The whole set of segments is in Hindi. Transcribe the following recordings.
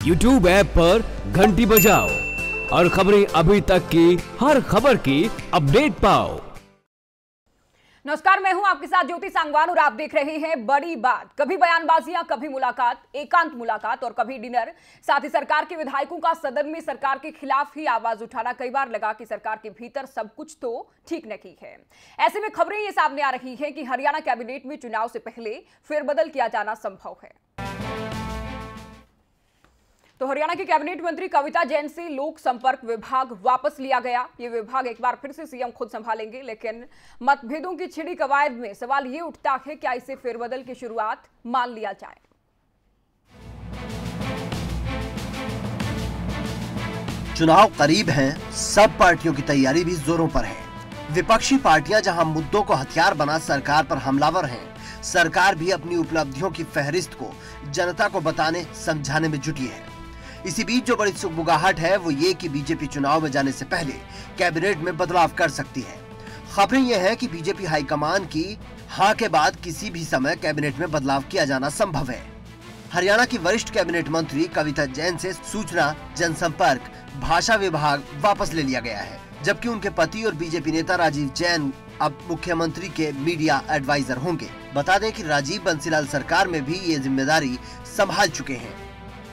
यूट्यूब ऐप पर घंटी बजाओ और खबरें अभी तक की, हर खबर की अपडेट पाओ। नमस्कार, मैं हूँ आपके साथ ज्योति सांगवान और आप देख रहे हैं बड़ी बात। कभी बयानबाजियाँ, कभी मुलाकात, एकांत मुलाकात और कभी डिनर। साथ ही सरकार के विधायकों का सदन में सरकार के खिलाफ ही आवाज़ उठाना कई बार लगा कि सरकार के भीतर सब कुछ तो ठीक नहीं है। ऐसे में खबरें ये सामने आ रही है कि हरियाणा कैबिनेट में चुनाव से पहले फेरबदल किया जाना संभव है। तो हरियाणा के कैबिनेट मंत्री कविता जैन से लोक संपर्क विभाग वापस लिया गया। ये विभाग एक बार फिर से सीएम खुद संभालेंगे, लेकिन मतभेदों की छिड़ी कवायद में सवाल ये उठता है, क्या इसे फेरबदल की शुरुआत मान लिया जाए? चुनाव करीब हैं, सब पार्टियों की तैयारी भी जोरों पर है। विपक्षी पार्टियाँ जहाँ मुद्दों को हथियार बना सरकार पर हमलावर हैं, सरकार भी अपनी उपलब्धियों की फहरिस्त को जनता को बताने, समझाने में जुटी है। इसी बीच जो बड़ी सुगबुगाहट है, वो ये कि बीजेपी चुनाव में जाने से पहले कैबिनेट में बदलाव कर सकती है। खबरें ये हैं कि बीजेपी हाईकमान की हाँ के बाद किसी भी समय कैबिनेट में बदलाव किया जाना संभव है। हरियाणा की वरिष्ठ कैबिनेट मंत्री कविता जैन से सूचना, जनसंपर्क, भाषा विभाग वापस ले लिया गया है, जबकि उनके पति और बीजेपी नेता राजीव जैन अब मुख्यमंत्री के मीडिया एडवाइजर होंगे। बता दें कि राजीव बंसीलाल सरकार में भी ये ज़िम्मेदारी संभाल चुके हैं।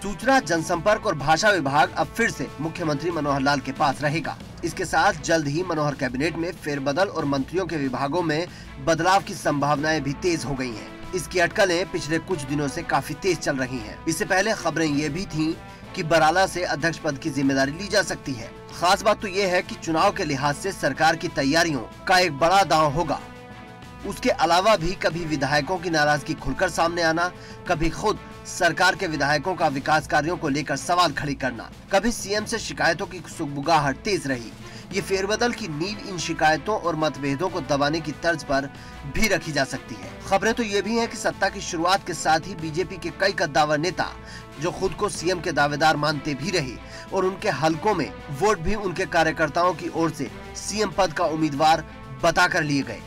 सूचना, जनसंपर्क और भाषा विभाग अब फिर से मुख्यमंत्री मनोहर लाल के पास रहेगा इसके साथ जल्द ही मनोहर कैबिनेट में फेरबदल और मंत्रियों के विभागों में बदलाव की संभावनाएँ भी तेज हो गई हैं। इसकी अटकलें पिछले कुछ दिनों से काफ़ी तेज चल रही हैं। इससे पहले खबरें ये भी थीं कि बराला से अध्यक्ष पद की ज़िम्मेदारी ली जा सकती है खास बात तो ये है कि चुनाव के लिहाज से सरकार की तैयारियों का एक बड़ा दांव होगा उसके अलावा भी कभी विधायकों की नाराज़गी खुलकर सामने आना, कभी खुद सरकार के विधायकों का विकास कार्यों को लेकर सवाल खड़ी करना। कभी सीएम से शिकायतों की सुगबुगाहट तेज रही। ये फेरबदल की नींव इन शिकायतों और मतभेदों को दबाने की तर्ज पर भी रखी जा सकती है। खबरें तो ये भी हैं कि सत्ता की शुरुआत के साथ ही बीजेपी के कई कद्दावर नेता, जो खुद को सीएम के दावेदार मानते भी रहे और उनके हलकों में वोट भी उनके कार्यकर्ताओं की ओर से सीएम पद का उम्मीदवार बताकर लिए गए।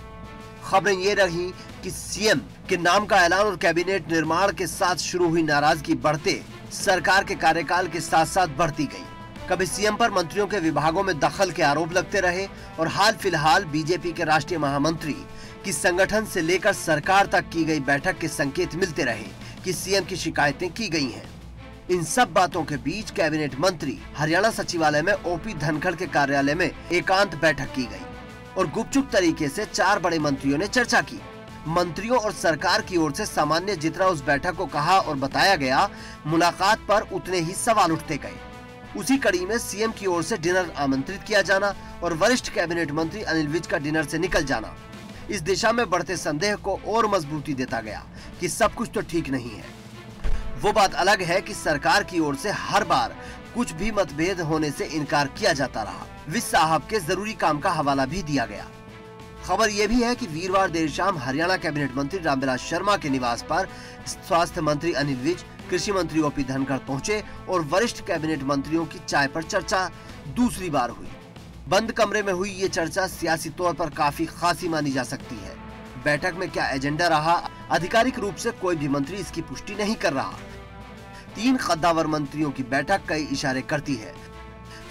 खबरें ये रही कि सीएम के नाम का ऐलान और कैबिनेट निर्माण के साथ शुरू हुई नाराज़गी बढ़ते सरकार के कार्यकाल के साथ साथ बढ़ती गई कभी सीएम पर मंत्रियों के विभागों में दखल के आरोप लगते रहे और हाल फ़िलहाल बीजेपी के राष्ट्रीय महामंत्री की संगठन से लेकर सरकार तक की गई बैठक के संकेत मिलते रहे कि सीएम की शिकायतें की गई हैं। इन सब बातों के बीच कैबिनेट मंत्री, हरियाणा सचिवालय में ओपी धनखड़ के कार्यालय में एकांत बैठक की गई और गुपचुप तरीके से चार बड़े मंत्रियों ने चर्चा की मंत्रियों और सरकार की ओर से सामान्य जितना उस बैठक को कहा और बताया गया, मुलाकात पर उतने ही सवाल उठते गए। उसी कड़ी में सीएम की ओर से डिनर आमंत्रित किया जाना और वरिष्ठ कैबिनेट मंत्री अनिल विज का डिनर से निकल जाना। इस दिशा में बढ़ते संदेह को और मजबूती देता गया कि सब कुछ तो ठीक नहीं है। वो बात अलग है कि सरकार की ओर से हर बार कुछ भी मतभेद होने से इनकार किया जाता रहा। विज साहब के ज़रूरी काम का हवाला भी दिया गया। खबर यह भी है कि वीरवार देर शाम हरियाणा कैबिनेट मंत्री रामविलास शर्मा के निवास पर स्वास्थ्य मंत्री अनिल विज, कृषि मंत्री ओपी धनखड़ पहुँचे और वरिष्ठ कैबिनेट मंत्रियों की चाय पर चर्चा दूसरी बार हुई। बंद कमरे में हुई ये चर्चा सियासी तौर पर काफ़ी खासी मानी जा सकती है। बैठक में क्या एजेंडा रहा? आधिकारिक रूप से कोई भी मंत्री इसकी पुष्टि नहीं कर रहा। तीन कद्दावर मंत्रियों की बैठक कई इशारे करती है।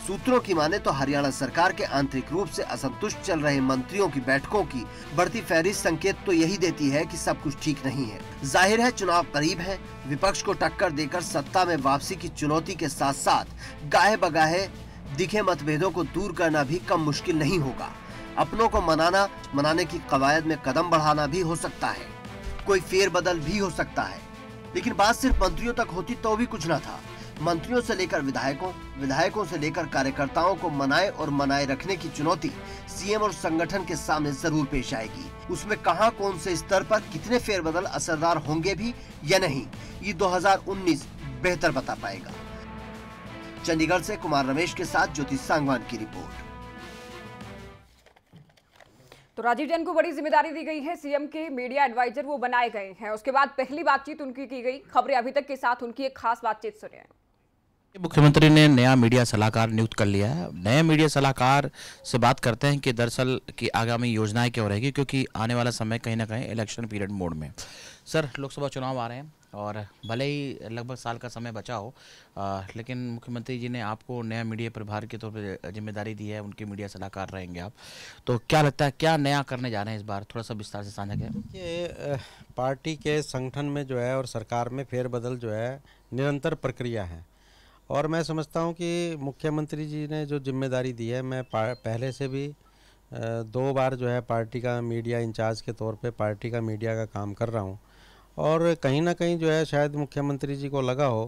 सूत्रों की माने तो हरियाणा सरकार के आंतरिक रूप से असंतुष्ट चल रहे मंत्रियों की बैठकों की बढ़ती फहरिस्त संकेत तो यही देती है कि सब कुछ ठीक नहीं है। ज़ाहिर है चुनाव करीब है, विपक्ष को टक्कर देकर सत्ता में वापसी की चुनौती के साथ साथ गाहे बगाहे दिखे मतभेदों को दूर करना भी कम मुश्किल नहीं होगा। अपनों को मनाना, मनाने की कवायद में कदम बढ़ाना भी हो सकता है। कोई फेर बदल भी हो सकता है। लेकिन बात सिर्फ़ मंत्रियों तक होती तो भी कुछ न था। मंत्रियों से लेकर विधायकों विधायकों से लेकर कार्यकर्ताओं को मनाए और मनाए रखने की चुनौती सीएम और संगठन के सामने ज़रूर पेश आएगी। उसमें कहाँ कौन से स्तर पर कितने फेरबदल असरदार होंगे भी या नहीं, ये 2019 बेहतर बता पाएगा। चंडीगढ़ से कुमार रमेश के साथ ज्योति सांगवान की रिपोर्ट। तो राजीव जैन को बड़ी ज़िम्मेदारी दी गई है, सीएम के मीडिया एडवाइजर वो बनाए गए हैं। उसके बाद पहली बातचीत उनकी की गई, खबरें अभी तक के साथ उनकी एक खास बातचीत सुनिए मुख्यमंत्री ने नया मीडिया सलाहकार नियुक्त कर लिया है। नए मीडिया सलाहकार से बात करते हैं कि दरअसल की आगामी योजनाएँ क्या रहेगी क्योंकि आने वाला समय कहीं ना कहीं इलेक्शन पीरियड मोड में। सर लोकसभा चुनाव आ रहे हैं और भले ही लगभग साल का समय बचा हो आ, लेकिन मुख्यमंत्री जी ने आपको नया मीडिया प्रभार के तौर पर ज़िम्मेदारी दी है उनके मीडिया सलाहकार रहेंगे आप। तो क्या लगता है क्या नया करने जा रहे हैं इस बार? थोड़ा सा विस्तार से साझा करें। ये पार्टी के संगठन में जो है और सरकार में फेरबदल जो है निरंतर प्रक्रिया है। और मैं समझता हूँ कि मुख्यमंत्री जी ने जो ज़िम्मेदारी दी है, मैं पहले से भी दो बार जो है पार्टी का मीडिया इंचार्ज के तौर पे पार्टी का मीडिया का काम कर रहा हूँ। और कहीं ना कहीं जो है शायद मुख्यमंत्री जी को लगा हो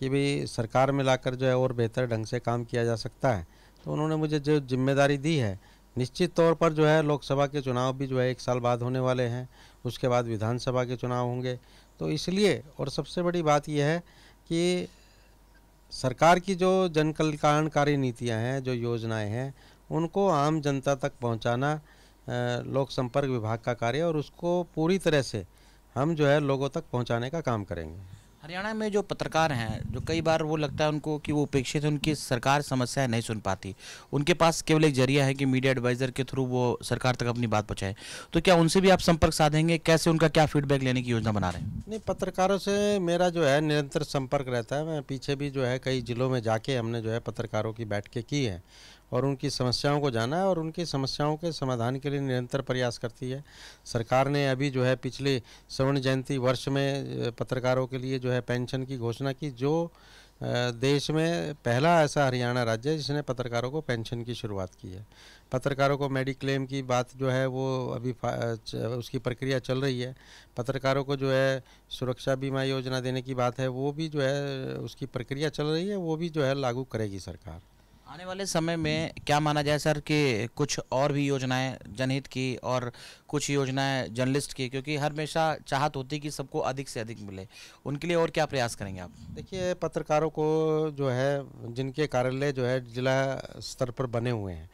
कि भाई सरकार में लाकर जो है और बेहतर ढंग से काम किया जा सकता है। तो उन्होंने मुझे जो ज़िम्मेदारी दी है, निश्चित तौर पर जो है लोकसभा के चुनाव भी जो है एक साल बाद होने वाले हैं, उसके बाद विधानसभा के चुनाव होंगे। तो इसलिए, और सबसे बड़ी बात यह है कि सरकार की जो जन कल्याणकारी नीतियाँ हैं, जो योजनाएँ हैं, उनको आम जनता तक पहुंचाना लोक संपर्क विभाग का कार्य और उसको पूरी तरह से हम जो है लोगों तक पहुँचाने का काम करेंगे। हरियाणा में जो पत्रकार हैं, जो कई बार वो लगता है उनको कि वो उपेक्षित हैं, उनकी सरकार समस्याएँ नहीं सुन पाती। उनके पास केवल एक ज़रिया है कि मीडिया एडवाइज़र के थ्रू वो सरकार तक अपनी बात पहुँचाए। तो क्या उनसे भी आप संपर्क साधेंगे? कैसे उनका क्या फीडबैक लेने की योजना बना रहे हैं? नहीं, पत्रकारों से मेरा जो है निरंतर संपर्क रहता है। मैं पीछे भी जो है कई जिलों में जाके हमने जो है पत्रकारों की बैठकें की हैं। और उनकी समस्याओं को जाना है और उनकी समस्याओं के समाधान के लिए निरंतर प्रयास करती है। सरकार ने अभी जो है पिछले स्वर्ण जयंती वर्ष में पत्रकारों के लिए जो है पेंशन की घोषणा की, जो देश में पहला ऐसा हरियाणा राज्य है जिसने पत्रकारों को पेंशन की शुरुआत की है। पत्रकारों को मेडिक्लेम की बात जो है वो अभी उसकी प्रक्रिया चल रही है। पत्रकारों को जो है सुरक्षा बीमा योजना देने की बात है, वो भी जो है उसकी प्रक्रिया चल रही है, वो भी जो है लागू करेगी सरकार। आने वाले समय में क्या माना जाए सर कि कुछ और भी योजनाएँ जनहित की और कुछ योजनाएँ जर्नलिस्ट की, क्योंकि हर हमेशा चाहत होती है कि सबको अधिक से अधिक मिले। उनके लिए और क्या प्रयास करेंगे आप? देखिए, पत्रकारों को जो है, जिनके कार्यालय जो है जिला स्तर पर बने हुए हैं,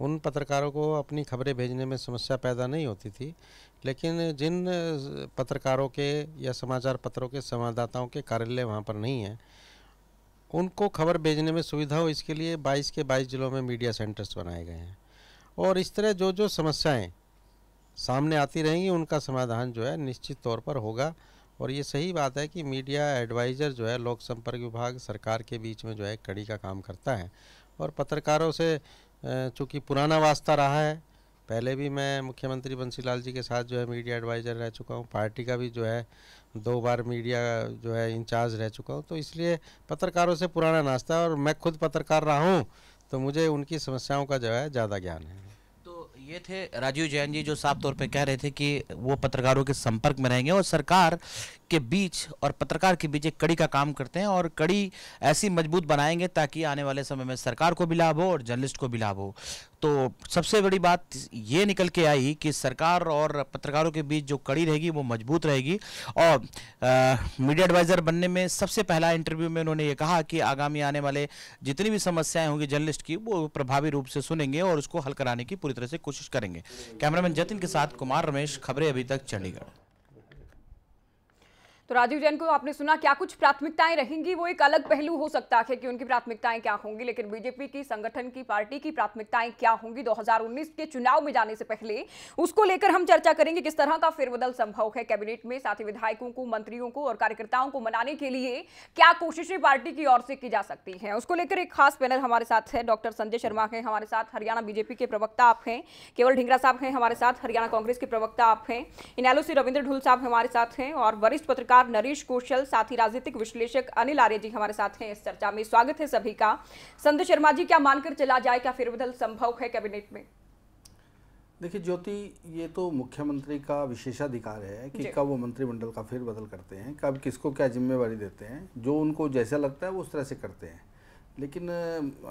उन पत्रकारों को अपनी खबरें भेजने में समस्या पैदा नहीं होती थी। लेकिन जिन पत्रकारों के या समाचार पत्रों के, संवाददाताओं के कार्यालय वहाँ पर नहीं हैं उनको खबर भेजने में सुविधा हो, इसके लिए 22 के 22 जिलों में मीडिया सेंटर्स बनाए गए हैं। और इस तरह जो जो समस्याएँ सामने आती रहेंगी, उनका समाधान जो है निश्चित तौर पर होगा। और ये सही बात है कि मीडिया एडवाइज़र जो है, लोक संपर्क विभाग सरकार के बीच में जो है, कड़ी का काम करता है। और पत्रकारों से चूँकि पुराना वास्ता रहा है, पहले भी मैं मुख्यमंत्री बंसीलाल जी के साथ जो है, मीडिया एडवाइज़र रह चुका हूँ, पार्टी का भी जो है दो बार मीडिया जो है इंचार्ज रह चुका हूँ तो इसलिए पत्रकारों से पुराना नाश्ता और मैं खुद पत्रकार रहा हूँ तो मुझे उनकी समस्याओं का जो है ज़्यादा ज्ञान है। तो ये थे राजीव जैन जी जो साफ़ तौर पे कह रहे थे कि वो पत्रकारों के संपर्क में रहेंगे और सरकार के बीच और पत्रकार के बीच एक कड़ी का काम करते हैं और कड़ी ऐसी मज़बूत बनाएँगे ताकि आने वाले समय में सरकार को भी लाभ हो और जर्नलिस्ट को भी लाभ हो। तो सबसे बड़ी बात ये निकल के आई कि सरकार और पत्रकारों के बीच जो कड़ी रहेगी, वो मज़बूत रहेगी। और मीडिया एडवाइज़र बनने में सबसे पहला इंटरव्यू में उन्होंने ये कहा कि आगामी आने वाले जितनी भी समस्याएँ होंगी जर्नलिस्ट की, वो प्रभावी रूप से सुनेंगे और उसको हल कराने की पूरी तरह से कोशिश करेंगे। कैमरामैन जतिन के साथ कुमार रमेश, खबरें अभी तक चंडीगढ़। तो राजीव जैन को आपने सुना क्या कुछ प्राथमिकताएँ रहेंगी? वो एक अलग पहलू हो सकता है कि उनकी प्राथमिकताएँ क्या होंगी, लेकिन बीजेपी की, संगठन की, पार्टी की प्राथमिकताएँ क्या होंगी? 2019 के चुनाव में जाने से पहले उसको लेकर हम चर्चा करेंगे किस तरह का फेरबदल संभव है कैबिनेट में, साथ ही विधायकों को, मंत्रियों को और कार्यकर्ताओं को मनाने के लिए क्या कोशिशें पार्टी की ओर से की जा सकती है? उसको लेकर एक खास पैनल हमारे साथ है, डॉक्टर संजय शर्मा है हमारे साथ, हरियाणा बीजेपी के प्रवक्ता आप हैं, केवल ढिंगरा साहब हैं हमारे साथ, हरियाणा कांग्रेस के प्रवक्ता आप हैं, इनैलो से रविंद्र ढुल साहब हमारे साथ हैं और वरिष्ठ पत्रकार नरेश कौशल साथ ही राजनीतिक विश्लेषक अनिल आर्य जी हमारे साथ हैं इस चर्चा में। स्वागत है सभी का। संजय शर्मा जी क्या मानकर चला जाए? क्या फेरबदल संभव है कैबिनेट में? देखिए ज्योति ये तो मुख्यमंत्री का विशेषाधिकार है कि कब वो मंत्रिमंडल का फिर बदल करते हैं कब किसको क्या जिम्मेवारी देते हैं जो उनको जैसा लगता है वो उस तरह से करते हैं। लेकिन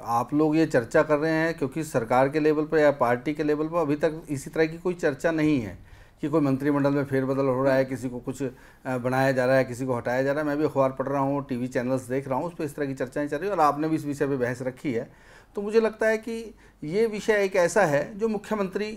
आप लोग ये चर्चा कर रहे हैं क्योंकि सरकार के लेवल पर या पार्टी के लेवल पर अभी तक इसी तरह की कोई चर्चा नहीं है। कि कोई मंत्रिमंडल में फेरबदल हो रहा है किसी को कुछ बनाया जा रहा है किसी को हटाया जा रहा है मैं भी अखबार पढ़ रहा हूँ टीवी चैनल्स देख रहा हूँ उस पर इस तरह की चर्चाएँ चल रही है और आपने भी इस विषय पर बहस रखी है तो मुझे लगता है कि ये विषय एक ऐसा है जो मुख्यमंत्री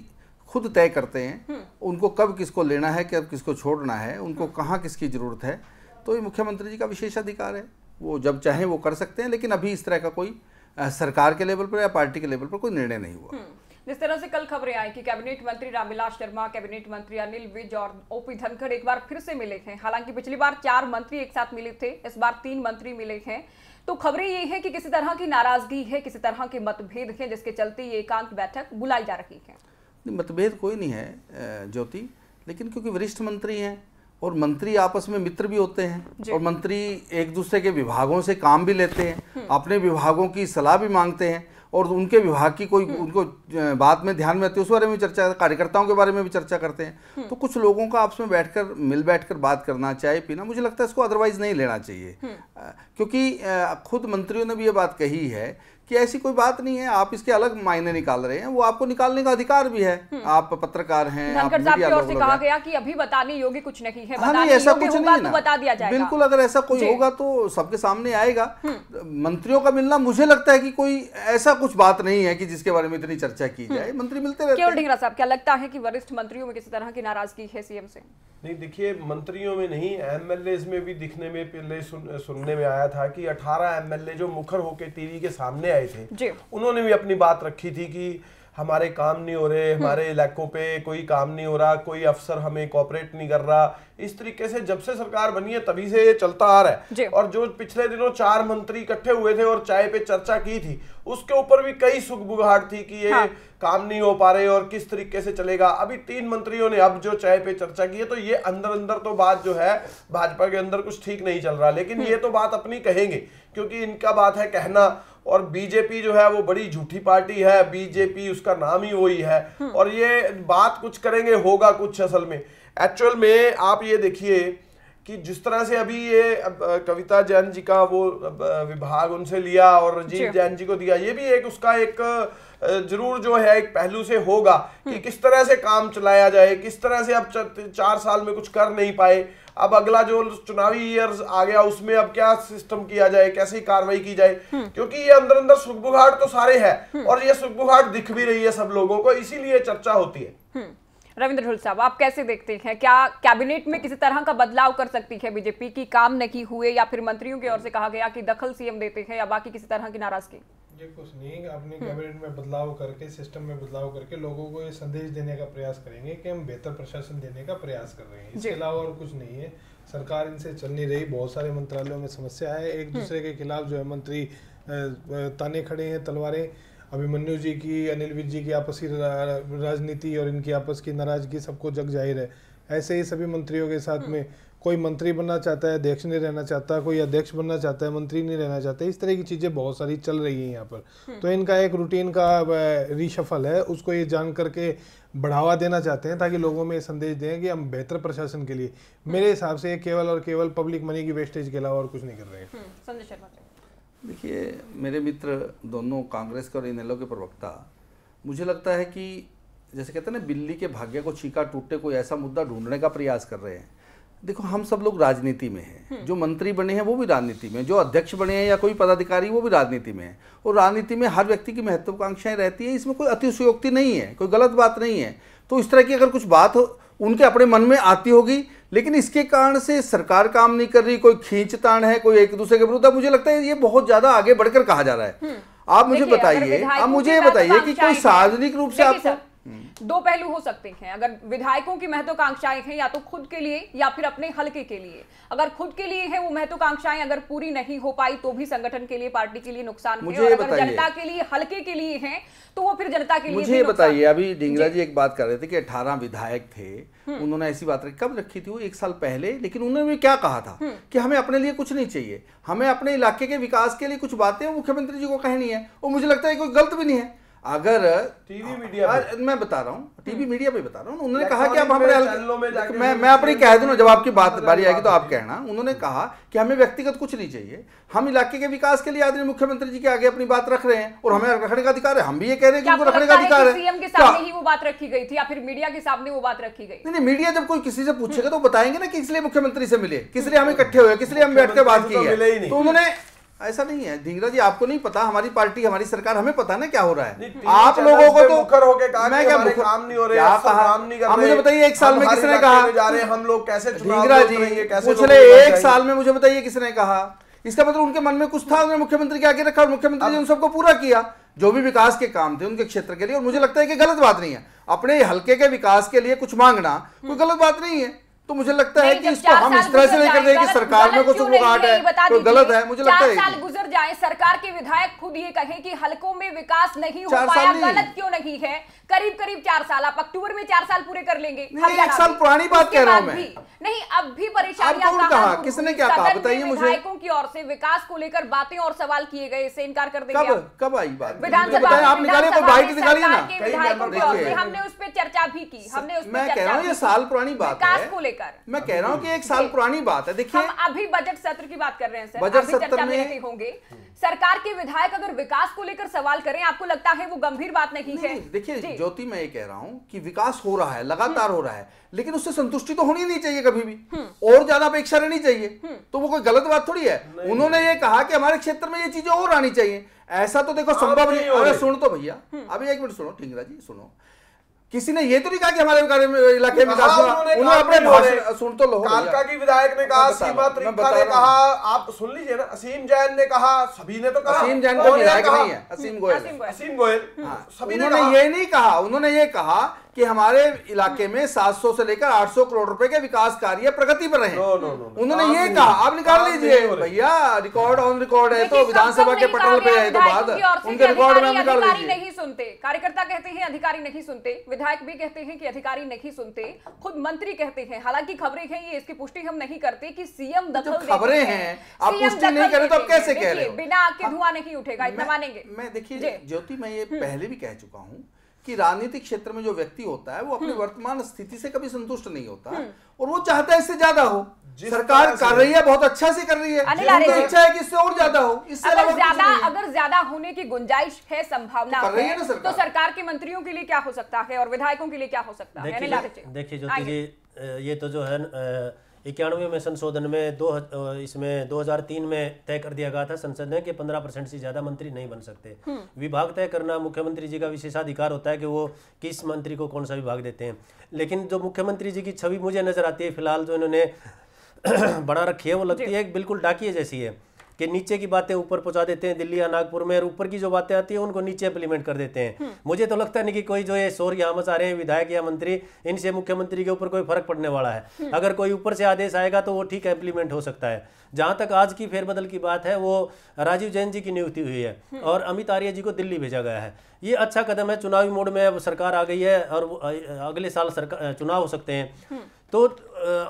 खुद तय करते हैं हम्म। उनको कब किसको लेना है कब किसको छोड़ना है उनको हम्म। कहाँ किसकी ज़रूरत है तो ये मुख्यमंत्री जी का विशेष अधिकार है वो जब चाहें वो कर सकते हैं लेकिन अभी इस तरह का कोई सरकार के लेवल पर या पार्टी के लेवल पर कोई निर्णय नहीं हुआ हम्म। जिस तरह से कल खबरें आई कि कैबिनेट मंत्री रामविलास शर्मा कैबिनेट मंत्री अनिल विज और ओपी धनखड़ एक बार फिर से मिले हैं हालाँकि पिछली बार चार मंत्री एक साथ मिले थे इस बार तीन मंत्री मिले हैं। तो खबरें ये हैं कि किसी तरह की नाराज़गी है किसी तरह के मतभेद हैं जिसके चलते ये एकांत बैठक बुलाई जा रही है। मतभेद कोई नहीं है ज्योति। लेकिन क्योंकि वरिष्ठ मंत्री हैं और मंत्री आपस में मित्र भी होते हैं और मंत्री एक दूसरे के विभागों से काम भी लेते हैं अपने विभागों की सलाह भी मांगते हैं और उनके विभाग की कोई उनको बात में ध्यान में आती है उस बारे में चर्चा कार्यकर्ताओं के बारे में भी चर्चा करते हैं। तो कुछ लोगों का आपस में बैठकर मिल बैठकर बात करना चाय पीना मुझे लगता है इसको अदरवाइज़ नहीं लेना चाहिए। क्योंकि खुद मंत्रियों ने भी ये बात कही है कि ऐसी कोई बात नहीं है आप इसके अलग मायने निकाल रहे हैं वो आपको निकालने का अधिकार भी है। आप पत्रकार हैं आप धनखड़ साहब मीडिया लोग से कहा गया कि अभी बताने योग्य कुछ नहीं है हाँ ऐसा कुछ नहीं तो ना। बता दिया जाएगा। बिल्कुल अगर ऐसा कोई होगा तो सबके सामने आएगा। मंत्रियों का मिलना मुझे लगता है कि कोई ऐसा कुछ बात नहीं है कि जिसके बारे में इतनी चर्चा की जाए। मंत्री मिलते रहते केवल हैं। ढींगरा साहब क्या लगता है कि वरिष्ठ मंत्रियों में किसी तरह की नाराज़गी है सीएम से? नहीं देखिए मंत्रियों में नहीं एमएलए में भी दिखने में पहले सुन, सुनने में आया था कि 18 एमएलए जो मुखर होके टीवी के सामने आए थे। जी। उन्होंने भी अपनी बात रखी थी कि हमारे काम नहीं हो रहे हमारे इलाकों पे कोई काम नहीं हो रहा कोई अफसर हमें कॉपरेट नहीं कर रहा। इस तरीके से जब से सरकार बनी है तभी से ये चलता आ रहा है। और जो पिछले दिनों चार मंत्री इकट्ठे हुए थे और चाय पे चर्चा की थी उसके ऊपर भी कई सुखबुगाहट थी कि ये हाँ। काम नहीं हो पा रहे और किस तरीके से चलेगा। अभी तीन मंत्रियों ने अब जो चाय पे चर्चा की है तो ये अंदर अंदर तो बात जो है भाजपा के अंदर कुछ ठीक नहीं चल रहा। लेकिन ये तो बात अपनी कहेंगे क्योंकि इनका बात है कहना। और बीजेपी जो है वो बड़ी झूठी पार्टी है बीजेपी उसका नाम ही वही है। और ये बात कुछ करेंगे होगा कुछ असल में। एक्चुअल में आप ये देखिए कि जिस तरह से अभी ये कविता जैन जी का वो विभाग उनसे लिया और जी। राजीव जैन जी को दिया ये भी एक उसका एक ज़रूर जो है एक पहलू से होगा कि किस तरह से काम चलाया जाए किस तरह से अब चार साल में कुछ कर नहीं पाए अब अगला जो चुनावी ईयर्स आ गया उसमें अब क्या सिस्टम किया जाए कैसी कार्रवाई की जाए क्योंकि ये अंदर अंदर सुखबुघाट तो सारे है और ये सुखबुघाट दिख भी रही है सब लोगों को इसीलिए चर्चा होती है। रविंद्र ढुल साहब आप कैसे देखते हैं? क्या कैबिनेट में किसी तरह का बदलाव कर सकती है बीजेपी की? काम नहीं हुए या फिर मंत्रियों की ओर से कहा गया कि दखल सीएम देते हैं या बाकी किसी तरह की नाराज़गी? ये कुछ नहीं अपनी कैबिनेट में बदलाव करके सिस्टम में बदलाव करके लोगों को ये संदेश देने का प्रयास करेंगे कि हम बेहतर प्रशासन देने का प्रयास कर रहे हैं। इसके अलावा और कुछ नहीं है। सरकार इनसे चल नहीं रही बहुत सारे मंत्रालयों में समस्या है। एक दूसरे के खिलाफ जो है मंत्री ताने खड़े हैं तलवारें अभिमन्यु जी की अनिल विज जी की आपसी रा- राजनीति और इनकी आपस की नाराज़गी सबको जग ज़ाहिर है। ऐसे ही सभी मंत्रियों के साथ में कोई मंत्री बनना चाहता है अध्यक्ष नहीं रहना चाहता कोई अध्यक्ष बनना चाहता है मंत्री नहीं रहना चाहता इस तरह की चीज़ें बहुत सारी चल रही हैं यहाँ पर। तो इनका एक रूटीन का रिशफल है उसको ये जान करके बढ़ावा देना चाहते हैं ताकि लोगों में ये संदेश दें कि हम बेहतर प्रशासन के लिए। मेरे हिसाब से केवल और केवल पब्लिक मनी की वेस्टेज के अलावा और कुछ नहीं कर रहे हैं हम्म, संजय शर्मा जी देखिए मेरे मित्र दोनों कांग्रेस के और इनेलो के प्रवक्ता मुझे लगता है कि जैसे कहते हैं ना बिल्ली के भाग्य को छीका टूटे कोई ऐसा मुद्दा ढूँढने का प्रयास कर रहे हैं। देखो हम सब लोग राजनीति में हैं। जो मंत्री बने हैं वो भी राजनीति में जो अध्यक्ष बने हैं या कोई पदाधिकारी वो भी राजनीति में है। और राजनीति में हर व्यक्ति की महत्वाकांक्षाएँ रहती है। इसमें कोई अतिशयोक्ति नहीं है कोई गलत बात नहीं है। तो इस तरह की अगर कुछ बात हो उनके अपने मन में आती होगी लेकिन इसके कारण से सरकार काम नहीं कर रही कोई खींचतान है कोई एक दूसरे के विरुद्ध। मुझे लगता है ये बहुत ज़्यादा आगे बढ़कर कहा जा रहा है। आप मुझे बताइए आप मुझे ये बताइए कि कोई सार्वजनिक रूप से आप आपको दो पहलू हो सकते हैं। अगर विधायकों की महत्वाकांक्षाएँ हैं या तो खुद के लिए या फिर अपने हलके के लिए। अगर खुद के लिए है वो महत्वाकांक्षाएँ अगर पूरी नहीं हो पाई तो भी संगठन के लिए पार्टी के लिए नुकसान है और अगर जनता के लिए हल्के के लिए है तो वो फिर जनता के लिए मुझे बताइए अभी ढींगरा जी। एक बात कर रहे थे कि 18 विधायक थे उन्होंने ऐसी बात कब रखी थी वो? एक साल पहले लेकिन उन्होंने क्या कहा था कि हमें अपने लिए कुछ नहीं चाहिए। हमें अपने इलाके के विकास के लिए कुछ बातें मुख्यमंत्री जी को कहनी है। और मुझे लगता है कोई गलत भी नहीं है। अगर टीवी मीडिया पे। मैं बता रहा हूँ टीवी मीडिया पे बता रहा हूँ। उन्होंने कहा कि आप में, हमारे में मैं मैं अपनी कह दूँ जब आपकी बात बारी आएगी तो आप कहना। उन्होंने कहा कि हमें व्यक्तिगत कुछ नहीं चाहिए। हम इलाके के विकास के लिए आदरणीय मुख्यमंत्री जी के आगे अपनी बात रख रहे हैं और हमें रखने का अधिकार है। हम भी ये कह रहे हैं कि उनको रखने का अधिकार है। सीएम के सामने ही वो बात रखी गई थी या फिर मीडिया के सामने वो बात रखी गई? नहीं मीडिया जब कोई किसी से पूछेगा तो बताएँगे ना कि इसलिए मुख्यमंत्री से मिले किस लिए हम इकट्ठे हुए किस लिए हम बैठ के बात की तो ही। है तो उन्होंने ऐसा नहीं है। ढींगरा जी आपको नहीं पता हमारी पार्टी हमारी सरकार हमें पता ना क्या हो रहा है। आप लोगों को तो मुखर होके कहा मैं क्या मुखर- काम नहीं हो रहे क्या कहा? काम नहीं कर रहे मुझे बताइए एक साल में किसने कहा? जा रहे हम लोग कैसे में जी उतरेंगे, कैसे पूछ लोगों ले को एक साल में मुझे बताइए किसने कहा? इसका मतलब उनके मन में कुछ था उन्होंने मुख्यमंत्री के आगे रखा और मुख्यमंत्री ने उन सबको पूरा किया जो भी विकास के काम थे उनके क्षेत्र के लिए। और मुझे लगता है कि गलत बात नहीं है। अपने हल्के के विकास के लिए कुछ मांगना कोई गलत बात नहीं है। तो मुझे लगता है कि इसको हम इस तरह से नहीं लेकर देंगे कि सरकार में कुछ रुकावट है? तो गलत है? मुझे लगता है साल गुजर जाए सरकार के विधायक खुद ये कहें कि हलकों में विकास नहीं हो पाया गलत क्यों नहीं है? करीब करीब चार साल आप अक्टूबर में चार साल पूरे कर लेंगे। नहीं, एक साल पुरानी बात कह रहा हूँ मैं। नहीं अब भी परेशानियाँ? किसने क्या कहा? बताइए मुझे। विधायकों की ओर से विकास को लेकर बातें और सवाल किए गए इससे इनकार कर देंगे कब कब आई बात? विधानसभा आप निकालिए बाइट निकालिए ना। विधायकों की ओर से। हमने उस पर चर्चा भी की हमने उस मैं कह रहा हूँ ये साल पुरानी बात विकास को लेकर। मैं कह रहा हूँ की एक साल पुरानी बात है देखिए। हम अभी बजट सत्र की बात कर रहे हैं सर। बजट सत्र में- होंगे। सरकार के विधायक अगर विकास को लेकर सवाल करें आपको लगता है वो गंभीर बात नहीं है? देखिए ज्योति मैं ये कह रहा हूँ कि विकास हो रहा है लगातार हो रहा है लेकिन उससे संतुष्टि तो होनी नहीं चाहिए कभी भी। और ज़्यादा अपेक्षा रहनी चाहिए। तो वो कोई गलत बात थोड़ी है? उन्होंने ये कहा कि हमारे क्षेत्र में ये चीज़ें और आनी चाहिए। ऐसा तो देखो संभव नहीं अरे। सुन तो भैया। अभी एक मिनट सुनो ठीक जी सुनो। किसी ने ये तो नहीं कहा कि हमारे इलाके में विकास हुआ? उन्होंने उन्होंने अपने हो। भाषण सुन तो लो कालका की विधायक ने कहा सीमा हूँ, त्रिखा ने कहा आप सुन लीजिए ना असीम जैन ने कहा सभी ने तो कहा। असीम जैन को विधायक नहीं है असीम गोयल। असीम गोयल। सभी ने ये नहीं कहा उन्होंने ये कहा कि हमारे इलाके में 700 से लेकर 800 करोड़ रुपए के विकास कार्य प्रगति पर रहे। उन्होंने ये कहा आप निकाल लीजिए। भैया रिकॉर्ड ऑन रिकॉर्ड है तो विधानसभा के पटल पे है तो बात उनके रिकॉर्ड में निकाल लीजिए। नहीं सुनते कार्यकर्ता कहते हैं अधिकारी नहीं सुनते विधायक भी कहते हैं कि अधिकारी नहीं सुनते खुद मंत्री कहते हैं। हालाँकि खबरें हैं ये इसकी पुष्टि हम नहीं करते कि सीएम दखल खबरें हैं आप पुष्टि नहीं करें तो आप कैसे कह रहे हो? बिना आग के धुआँ नहीं उठेगा इतना मानेंगे। मैं देखिए ज्योति मैं ये पहले भी कह चुका हूँ कि राजनीतिक क्षेत्र में जो व्यक्ति होता है वो अपनी वर्तमान स्थिति से कभी संतुष्ट नहीं होता और वो चाहता है इससे ज़्यादा हो। सरकार कर रही है बहुत अच्छा से कर रही है। उनकी इच्छा है कि इससे और ज़्यादा हो इससे अगर ज़्यादा अगर ज़्यादा होने की गुंजाइश है संभावना तो कर रही है है ना सरकार। तो सरकार। के मंत्रियों के लिए क्या हो सकता है और विधायकों के लिए क्या हो सकता है? देखिए जी। ये तो जो है इक्यानवे में संशोधन में दो इसमें 2003 में तय कर दिया गया था संसद ने कि 15 परसेंट से ज़्यादा मंत्री नहीं बन सकते। विभाग तय करना मुख्यमंत्री जी का विशेषाधिकार होता है कि वो किस मंत्री को कौन सा विभाग देते हैं। लेकिन जो मुख्यमंत्री जी की छवि मुझे नज़र आती है फ़िलहाल जो इन्होंने बना रखी है वो लगती है बिल्कुल डाकिए जैसी है। कि नीचे की बातें ऊपर पहुँचा देते हैं दिल्ली या नागपुर में और ऊपर की जो बातें आती है उनको नीचे इंप्लीमेंट कर देते हैं। मुझे तो लगता नहीं कि कोई जो ये शोर यहाँ मचा रहे हैं विधायक या मंत्री इनसे मुख्यमंत्री के ऊपर कोई फ़र्क पड़ने वाला है। अगर कोई ऊपर से आदेश आएगा तो वो ठीक है इंप्लीमेंट हो सकता है। जहाँ तक आज की फेरबदल की बात है वो राजीव जैन जी की नियुक्ति हुई है और अमित आर्य जी को दिल्ली भेजा गया है। ये अच्छा कदम है चुनावी मोड में अब सरकार आ गई है और अगले साल सरकार चुनाव हो सकते हैं। तो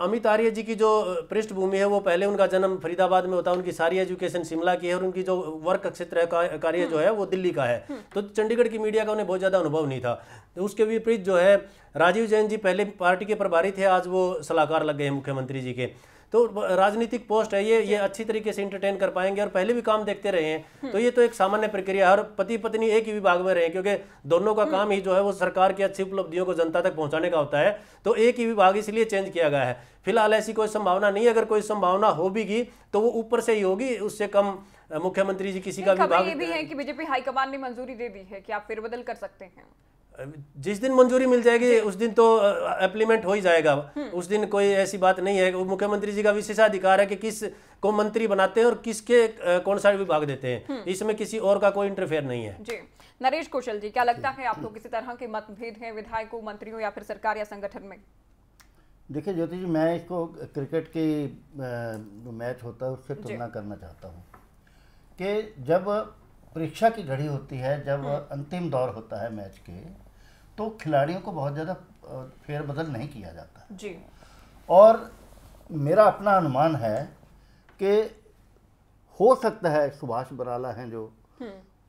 अमित आर्य जी की जो पृष्ठभूमि है वो पहले उनका जन्म फरीदाबाद में होता है। उनकी सारी एजुकेशन शिमला की है और उनकी जो वर्क क्षेत्र है का- कार्य जो है वो दिल्ली का है। तो चंडीगढ़ की मीडिया का उन्हें बहुत ज़्यादा अनुभव नहीं था। तो उसके विपरीत जो है राजीव जैन जी पहले पार्टी के प्रभारी थे आज वो सलाहकार लग गए हैं मुख्यमंत्री जी के। तो राजनीतिक पोस्ट है ये ये अच्छी। तरीके से इंटरटेन कर पाएँगे और पहले भी काम देखते रहे हैं। तो ये तो एक सामान्य प्रक्रिया है और पति पत्नी एक ही विभाग में रहे क्योंकि दोनों का काम ही जो है वो सरकार की अच्छी उपलब्धियों को जनता तक पहुँचाने का होता है। तो एक ही विभाग इसलिए चेंज किया गया है। फ़िलहाल ऐसी कोई संभावना नहीं अगर कोई संभावना हो भी तो वो ऊपर से ही होगी उससे कम मुख्यमंत्री जी किसी का खबर ये भी है कि बीजेपी हाईकमान ने मंजूरी दे दी है कि आप फिर बदल कर सकते हैं। जिस दिन मंजूरी मिल जाएगी उस दिन तो एप्लीमेंट हो ही जाएगा। उस दिन कोई ऐसी बात नहीं है। मुख्यमंत्री जी का विशेषाधिकार है कि किस को मंत्री बनाते हैं और किसके कौन सा विभाग देते हैं। इसमें किसी और का कोई इंटरफेयर नहीं है। जी। नरेश कौशल जी क्या लगता है आपको किसी तरह के मतभेद हैं विधायकों मंत्रियों या फिर सरकार या संगठन में? देखिए ज्योति जी मैं इसको क्रिकेट की जो मैच होता है उससे तुलना करना चाहता हूँ कि जब परीक्षा की घड़ी होती है जब अंतिम दौर होता है मैच के तो खिलाड़ियों को बहुत ज़्यादा फेरबदल नहीं किया जाता। जी। और मेरा अपना अनुमान है कि हो सकता है सुभाष बराला हैं जो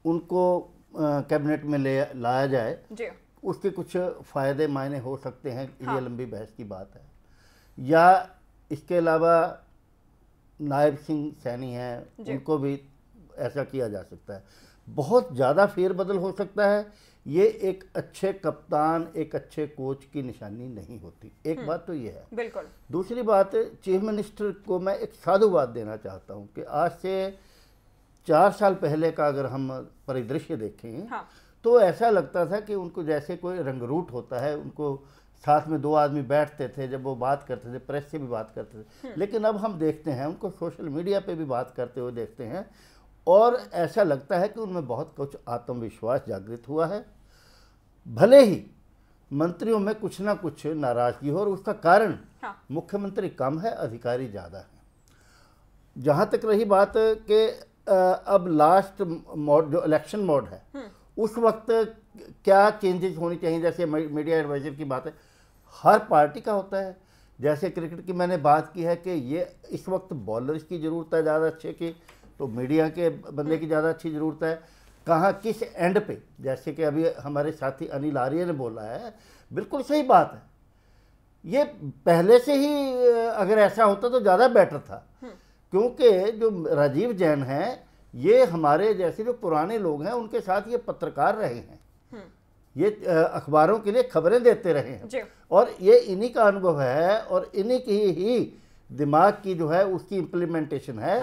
उनको कैबिनेट में ले लाया जाए। जी। उसके कुछ फ़ायदे मायने हो सकते हैं हाँ। ये लंबी बहस की बात है। या इसके अलावा नायब सिंह सैनी हैं उनको भी ऐसा किया जा सकता है। बहुत ज़्यादा फेरबदल हो सकता है ये एक अच्छे कप्तान एक अच्छे कोच की निशानी नहीं होती। एक बात तो ये है। बिल्कुल। दूसरी बात चीफ मिनिस्टर को मैं एक साधुवाद देना चाहता हूँ कि आज से चार साल पहले का अगर हम परिदृश्य देखें हाँ। तो ऐसा लगता था कि उनको जैसे कोई रंगरूट होता है उनको साथ में दो आदमी बैठते थे जब वो बात करते थे प्रेस से भी बात करते थे। लेकिन अब हम देखते हैं उनको सोशल मीडिया पे भी बात करते हुए देखते हैं और ऐसा लगता है कि उनमें बहुत कुछ आत्मविश्वास जागृत हुआ है। भले ही मंत्रियों में कुछ ना कुछ नाराज़गी हो और उसका कारण हाँ। मुख्यमंत्री कम है अधिकारी ज़्यादा है। जहाँ तक रही बात कि अब लास्ट मोड जो इलेक्शन मोड है उस वक्त क्या चेंजेस होनी चाहिए? जैसे मीडिया एडवाइजर की बात है हर पार्टी का होता है। जैसे क्रिकेट की मैंने बात की है कि ये इस वक्त बॉलर्स की ज़रूरत है ज़्यादा अच्छे की तो मीडिया के बंदे की ज़्यादा अच्छी ज़रूरत है। कहाँ किस एंड पे? जैसे कि अभी हमारे साथी अनिल आर्य ने बोला है बिल्कुल सही बात है। ये पहले से ही अगर ऐसा होता तो ज़्यादा बेटर था। क्योंकि जो राजीव जैन हैं ये हमारे जैसे जो पुराने लोग हैं उनके साथ ये पत्रकार रहे हैं। ये अखबारों के लिए खबरें देते रहे हैं। और ये इन्हीं का अनुभव है और इन्हीं की ही दिमाग की जो है उसकी इम्प्लीमेंटेशन है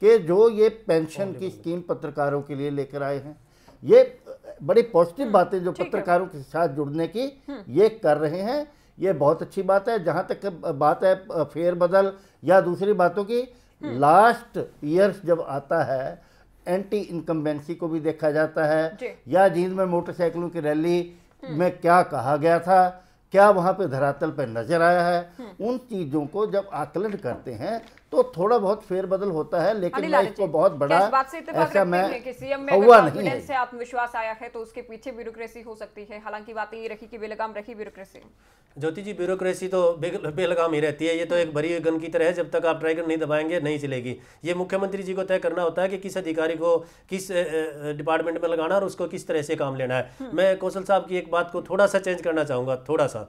कि जो ये पेंशन की स्कीम पत्रकारों के लिए लेकर आए हैं। ये बड़ी पॉजिटिव बातें जो पत्रकारों के साथ जुड़ने की ये कर रहे हैं ये बहुत अच्छी बात है। जहाँ तक बात है अ, फेर बदल या दूसरी बातों की लास्ट ईयर्स जब आता है एंटी इनकम्बेंसी को भी देखा जाता है या जींद में मोटरसाइकिलों की रैली में क्या कहा गया था क्या वहाँ पे धरातल पर नज़र आया है? उन चीज़ों को जब आकलन करते हैं तो थोड़ा बहुत फेरबदल होता है लेकिन मैं इसको बहुत बड़ा इस बात से ऐसा मैं कि सीएम में हुआ नहीं है। से आत्मविश्वास आया है तो उसके पीछे ब्यूरोक्रेसी हो सकती है। हालाँकि बातें ये रखी कि बेलगाम रखी ब्यूरोक्रेसी ज्योति जी ब्यूरोक्रेसी तो बेलगाम ही रहती है। ये तो एक भरी गन की तरह है जब तक आप ट्राइगर नहीं दबाएँगे नहीं चलेगी ये मुख्यमंत्री जी को तय करना होता है कि किस अधिकारी को किस डिपार्टमेंट में लगाना और उसको किस तरह से काम लेना है। मैं कौशल साहब की एक बात को थोड़ा सा चेंज करना चाहूँगा थोड़ा सा।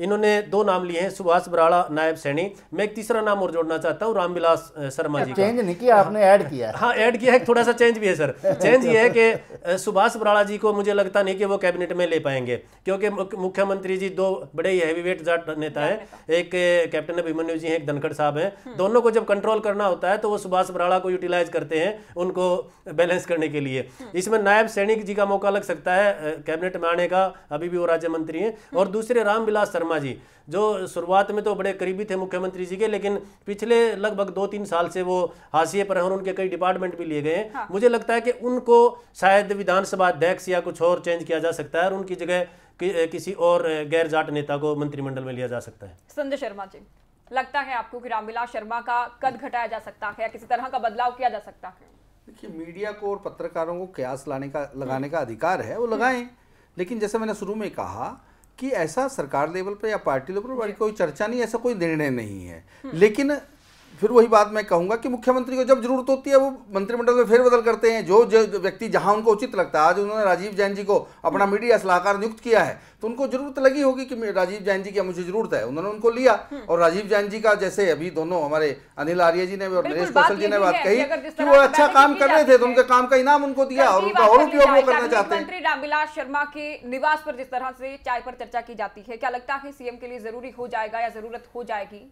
इन्होंने दो नाम लिए हैं सुभाष बराड़ा नायब सैनी। मैं एक तीसरा नाम और जोड़ना चाहता हूँ रामविलास अ, शर्मा जी चेंज नहीं किया आपने ऐड किया है। हाँ ऐड किया है थोड़ा सा चेंज भी है सर। चेंज ये है कि सुभाष बराड़ा जी को मुझे लगता नहीं कि वो कैबिनेट में ले पाएँगे क्योंकि मुख्यमंत्री जी दो बड़े ही हैवी वेट जाट नेता हैं। एक कैप्टन अभिमन्यु जी हैं एक धनखड़ साहब हैं। दोनों को जब कंट्रोल करना होता है तो वो सुभाष बराड़ा को यूटिलाइज करते हैं उनको बैलेंस करने के लिए। इसमें नायब सैनिक जी का मौका लग सकता है कैबिनेट में आने का अभी भी वो राज्य मंत्री हैं। और दूसरे रामविलास शर्मा जी जो शुरुआत में तो बड़े करीबी थे मुख्यमंत्री जी के लेकिन पिछले लगभग दो तीन साल से वो हाशिए पर हैं और उनके कई डिपार्टमेंट भी लिए गए हैं। हाँ। मुझे लगता है कि उनको शायद विधानसभा अध्यक्ष या कुछ और चेंज किया जा सकता है और उनकी जगह कि, किसी और गैर जाट नेता को मंत्रिमंडल में लिया जा सकता है। संजय शर्मा जी लगता है आपको कि रामविलास शर्मा का कद घटाया जा सकता है या किसी तरह का बदलाव किया जा सकता है? देखिए मीडिया को और पत्रकारों को कयास लाने का लगाने का अधिकार है वो लगाएँ। लेकिन जैसे मैंने शुरू में कहा कि ऐसा सरकार लेवल पे या पार्टी लेवल पर कोई चर्चा नहीं ऐसा कोई निर्णय नहीं है। लेकिन फिर वही बात मैं कहूँगा कि मुख्यमंत्री को जब ज़रूरत होती है वो मंत्रिमंडल में फेरबदल करते हैं। जो जो व्यक्ति जहाँ उनको उचित लगता है आज उन्होंने राजीव जैन जी को अपना मीडिया सलाहकार नियुक्त किया है तो उनको ज़रूरत लगी होगी कि राजीव जैन जी की मुझे ज़रूरत है। उन्होंने उनको लिया और राजीव जैन जी का जैसे अभी दोनों हमारे अनिल आर्य जी ने और नरेश कौशल जी ने बात कही कि वो अच्छा काम कर रहे थे तो उनके काम का इनाम उनको दिया और उनका और उपयोग वो करना चाहते हैं। मंत्री रामविलास शर्मा के निवास पर जिस तरह से चाय पर चर्चा की जाती है क्या लगता है सीएम के लिए ज़रूरी हो जाएगा या ज़रूरत हो जाएगी?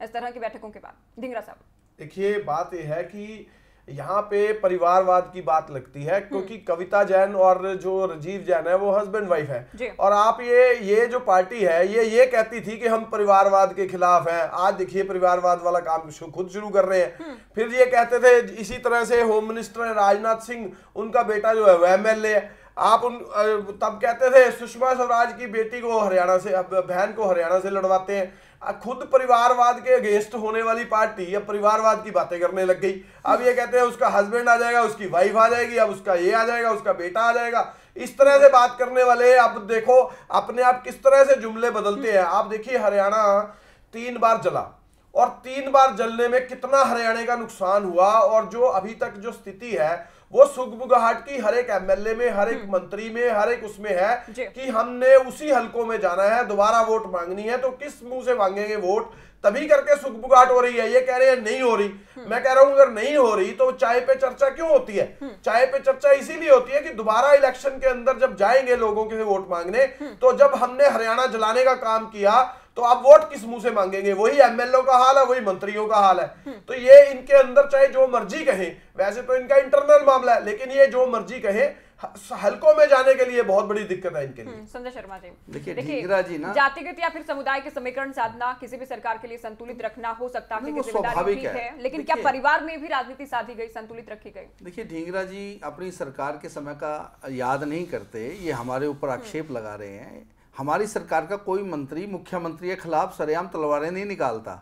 इस तरह की बैठकों के बाद। ढिंगरा साहब। देखिए बात यह है कि यहाँ पे परिवारवाद की बात लगती है क्योंकि कविता जैन और जो राजीव जैन है वो हस्बैंड वाइफ है। और आप ये ये जो पार्टी है ये ये कहती थी कि हम परिवारवाद के खिलाफ हैं। आज देखिए परिवारवाद वाला काम खुद शुरू कर रहे हैं। फिर ये कहते थे इसी तरह से होम मिनिस्टर है राजनाथ सिंह उनका बेटा जो है वह एमएलए है। आप उन तब कहते थे सुषमा स्वराज की बेटी को हरियाणा से बहन को हरियाणा से लड़वाते हैं। खुद परिवारवाद के अगेंस्ट होने वाली पार्टी अब परिवारवाद की बातें करने लग गई। अब ये कहते हैं, उसका हस्बैंड आ जाएगा, उसकी वाइफ आ जाएगी, अब उसका ये आ जाएगा, उसका बेटा आ जाएगा। इस तरह से बात करने वाले अब देखो, अपने आप किस तरह से जुमले बदलते हैं। आप देखिए, हरियाणा तीन बार जला और तीन बार जलने में कितना हरियाणा का नुकसान हुआ और जो अभी तक जो स्थिति है वो सुगबुगाहट की हर एक एमएलए में हर एक मंत्री में हर एक उसमें है कि हमने उसी हलकों में जाना है दोबारा वोट मांगनी है तो किस मुँह से मांगेंगे वोट? तभी करके सुगबुगाहट हो रही है। ये कह रहे हैं नहीं हो रही। मैं कह रहा हूँ अगर नहीं हो रही तो चाय पे चर्चा क्यों होती है? चाय पे चर्चा इसीलिए होती है कि दोबारा इलेक्शन के अंदर जब जाएँगे लोगों के वोट मांगने तो जब हमने हरियाणा जलाने का काम किया तो आप वोट किस मुँह से मांगेंगे? वही एमएलओ का हाल है वही मंत्रियों का हाल है। हम्म। तो ये इनके अंदर चाहे जो मर्ज़ी कहे वैसे तो इनका इंटरनल मामला है लेकिन ये जो मर्ज़ी कहे हलकों में जाने के लिए बहुत बड़ी दिक्कत है इनके लिए। हम्म, संजय शर्मा जी। देखिए जी ना जातिगत या फिर समुदाय के समीकरण साधना किसी भी सरकार के लिए संतुलित रखना हो सकता है ज़िम्मेदारी है।, है। लेकिन क्या परिवार में भी राजनीति साधी गई संतुलित रखी गई? देखिए ढींगरा जी अपनी सरकार के समय का याद नहीं करते ये हमारे ऊपर हम्म। आक्षेप लगा रहे हैं। हमारी सरकार का कोई मंत्री मुख्यमंत्री के खिलाफ सरेआम तलवारें नहीं निकालता।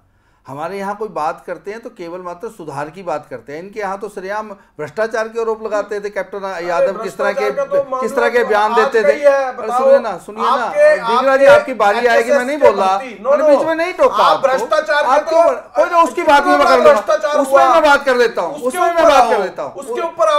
हमारे यहाँ कोई बात करते हैं तो केवल मात्र सुधार की बात करते हैं। इनके यहाँ तो श्रेयाम भ्रष्टाचार के आरोप लगाते थे कैप्टन यादव किस तरह के तो किस तरह के बयान देते थे? सुनिए ना सुनिए ना। दिग्रा जी आपकी बारी आएगी मैं नहीं बोला मैंने बीच में नहीं टोका भ्रष्टाचार उसकी बात नहीं पकड़ लो उसमें मैं बात कर लेता हूँ। उसमें मैं बात कर लेता हूँ।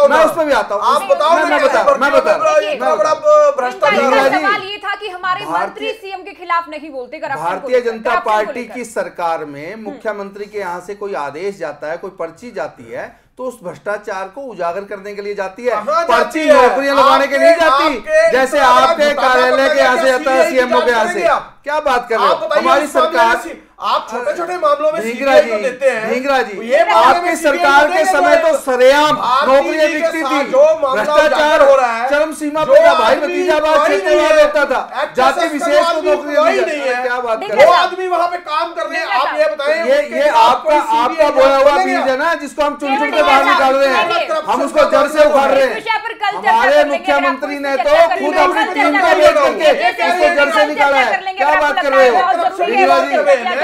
मैं उसमें भी आता हूँ। आप बताओ मैं बता मैं बता भ्रष्टाचार ये था कि हमारे मंत्री सीएम के खिलाफ नहीं बोलते भारतीय जनता पार्टी की सरकार में हम्म। मुख्यमंत्री के यहाँ से कोई आदेश जाता है कोई पर्ची जाती है तो उस भ्रष्टाचार को उजागर करने के लिए जाती है। पर्ची नौकरियाँ लगाने के लिए जाती। जैसे आपके कार्यालय के यहाँ से आता है सीएमओ के यहाँ से। क्या बात कर रहे हो? हमारी सरकार आप छोटे छोटे मामलों में सीबीआई को देते हैं। जी तो ये आपकी सरकार के समय तो सरेआम नौकरियाँ बिकती थी। भ्रष्टाचार हो रहा है चरम सीमा पर था भाई भतीजावाद क्षेत्रवाद होता था। जाति विशेष तो को नौकरी नहीं है। क्या बात कर रहे हो? आदमी वहाँ पे काम कर रहे हैं। आप ये बताएँ ये ये आपका आपका बोया हुआ बीज है ना जिसको हम चुन चुन के बाहर निकाल रहे हैं। हम उसको जड़ से उखाड़ रहे हैं। हमारे मुख्यमंत्री ने तो खुद अपनी टीम का भेज करके उसको जड़ से निकाला है। क्या बात कर रहे हो?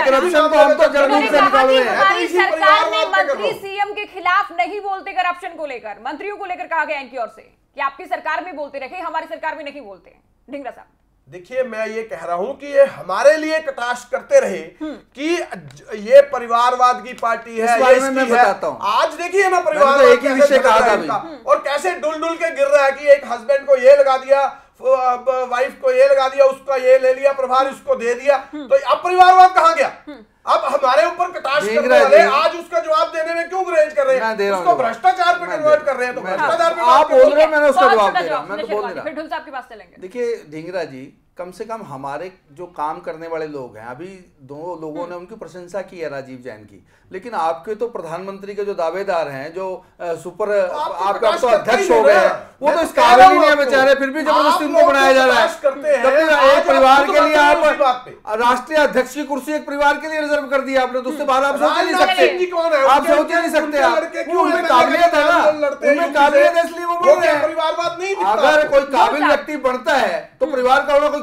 अच्छा करप्शन तो को हम तो ज़मीन से निकाल रहे हैं सरकार ने मंत्री सीएम के खिलाफ नहीं बोलते करप्शन को लेकर मंत्रियों को लेकर कहा गया इनकी ओर से कि आपकी सरकार में बोलते रहे हमारी सरकार में नहीं बोलते ढिंगरा साहब। देखिए मैं ये कह रहा हूँ कि ये हमारे लिए कटाश करते रहे हम्म। कि ये परिवारवाद की पार्टी है ये इसकी मैं बताता हूँ। आज देखिए ना परिवार तो एक ही विषय का और कैसे डुल डुल के गिर रहा है कि एक हस्बैंड को ये लगा दिया वाइफ को ये लगा दिया उसका ये ले लिया प्रभार इसको दे दिया। तो अब परिवारवाद कहा गया? अब हमारे ऊपर कटाश कर रहे हैं आज उसका जवाब देने में क्यों ग्रहेज कर रहे हैं? उसको भ्रष्टाचार पे कन्वर्ट कर रहे हैं। तो भ्रष्टाचार पे आप बोल रहे हैं मैंने उसका जवाब दे रहा तो बोल रहा हूँ फिर ढुल साहब के पास चलेंगे देखिए ढिंगरा जी कम से कम हमारे जो काम करने वाले लोग हैं अभी दो लोगों ने उनकी प्रशंसा की है राजीव जैन की। लेकिन आपके तो प्रधानमंत्री के जो दावेदार हैं जो सुपर आपका तो अध्यक्ष हो गए वो तो इस काबिल नहीं है बेचारे फिर भी ज़बरदस्ती उनको बनाया जा रहा है। एक परिवार के लिए आप राष्ट्रीय अध्यक्ष की कुर्सी एक परिवार के लिए रिज़र्व कर दी आपने तो दूसरे बाहर आप सोच नहीं सकते। आप सोच नहीं सकते काबिलियत है ना। उनमें काबिलियत है इसलिए वो बोल रहे हैं। अगर कोई काबिल व्यक्ति बढ़ता है तो परिवार का कोई